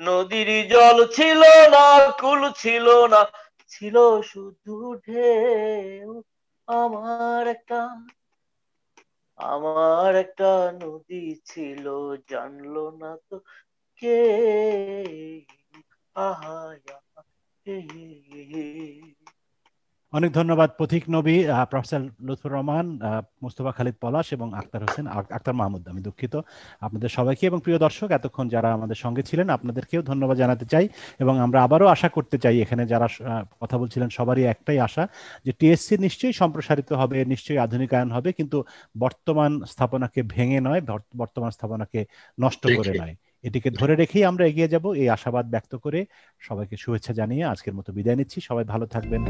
নদীর জল ছিল না, কুল ছিল না, ছিল শুধু ঢেউ। আমার একটা আমার একটা নদী ছিল জানলো না তো কে? অনেক ধন্যবাদ পথিক নবী প্রফেসর লুৎফুর রহমান মুস্তফা খালিদ পলাশ এবং আক্তার হোসেন আক্তার মাহমুদ আমি দুঃখিত আপনাদের সবাইকে এবং প্রিয় দর্শক এতক্ষণ যারা আমাদের সঙ্গে ছিলেন আপনাদেরকেও ধন্যবাদ জানাতে চাই এবং আমরা আবারও আশা করতে চাই এখানে যারা কথা বলছিলেন সবারই একটাই আশা যে টিএসসি নিশ্চয়ই সম্প্রসারিত হবে নিশ্চয়ই আধুনিকায়ন হবে কিন্তু বর্তমান স্থাপনাকে ভেঙে নয় বর্তমান স্থাপনাকে নষ্ট করে নয়। এটিকে ধরে রেখেই আমরা এগিয়ে যাব। এই আশাবাদ ব্যক্ত করে সবাইকে শুভেচ্ছা জানিয়ে আজকের মতো বিদায় নিচ্ছি। সবাই ভালো থাকবেন।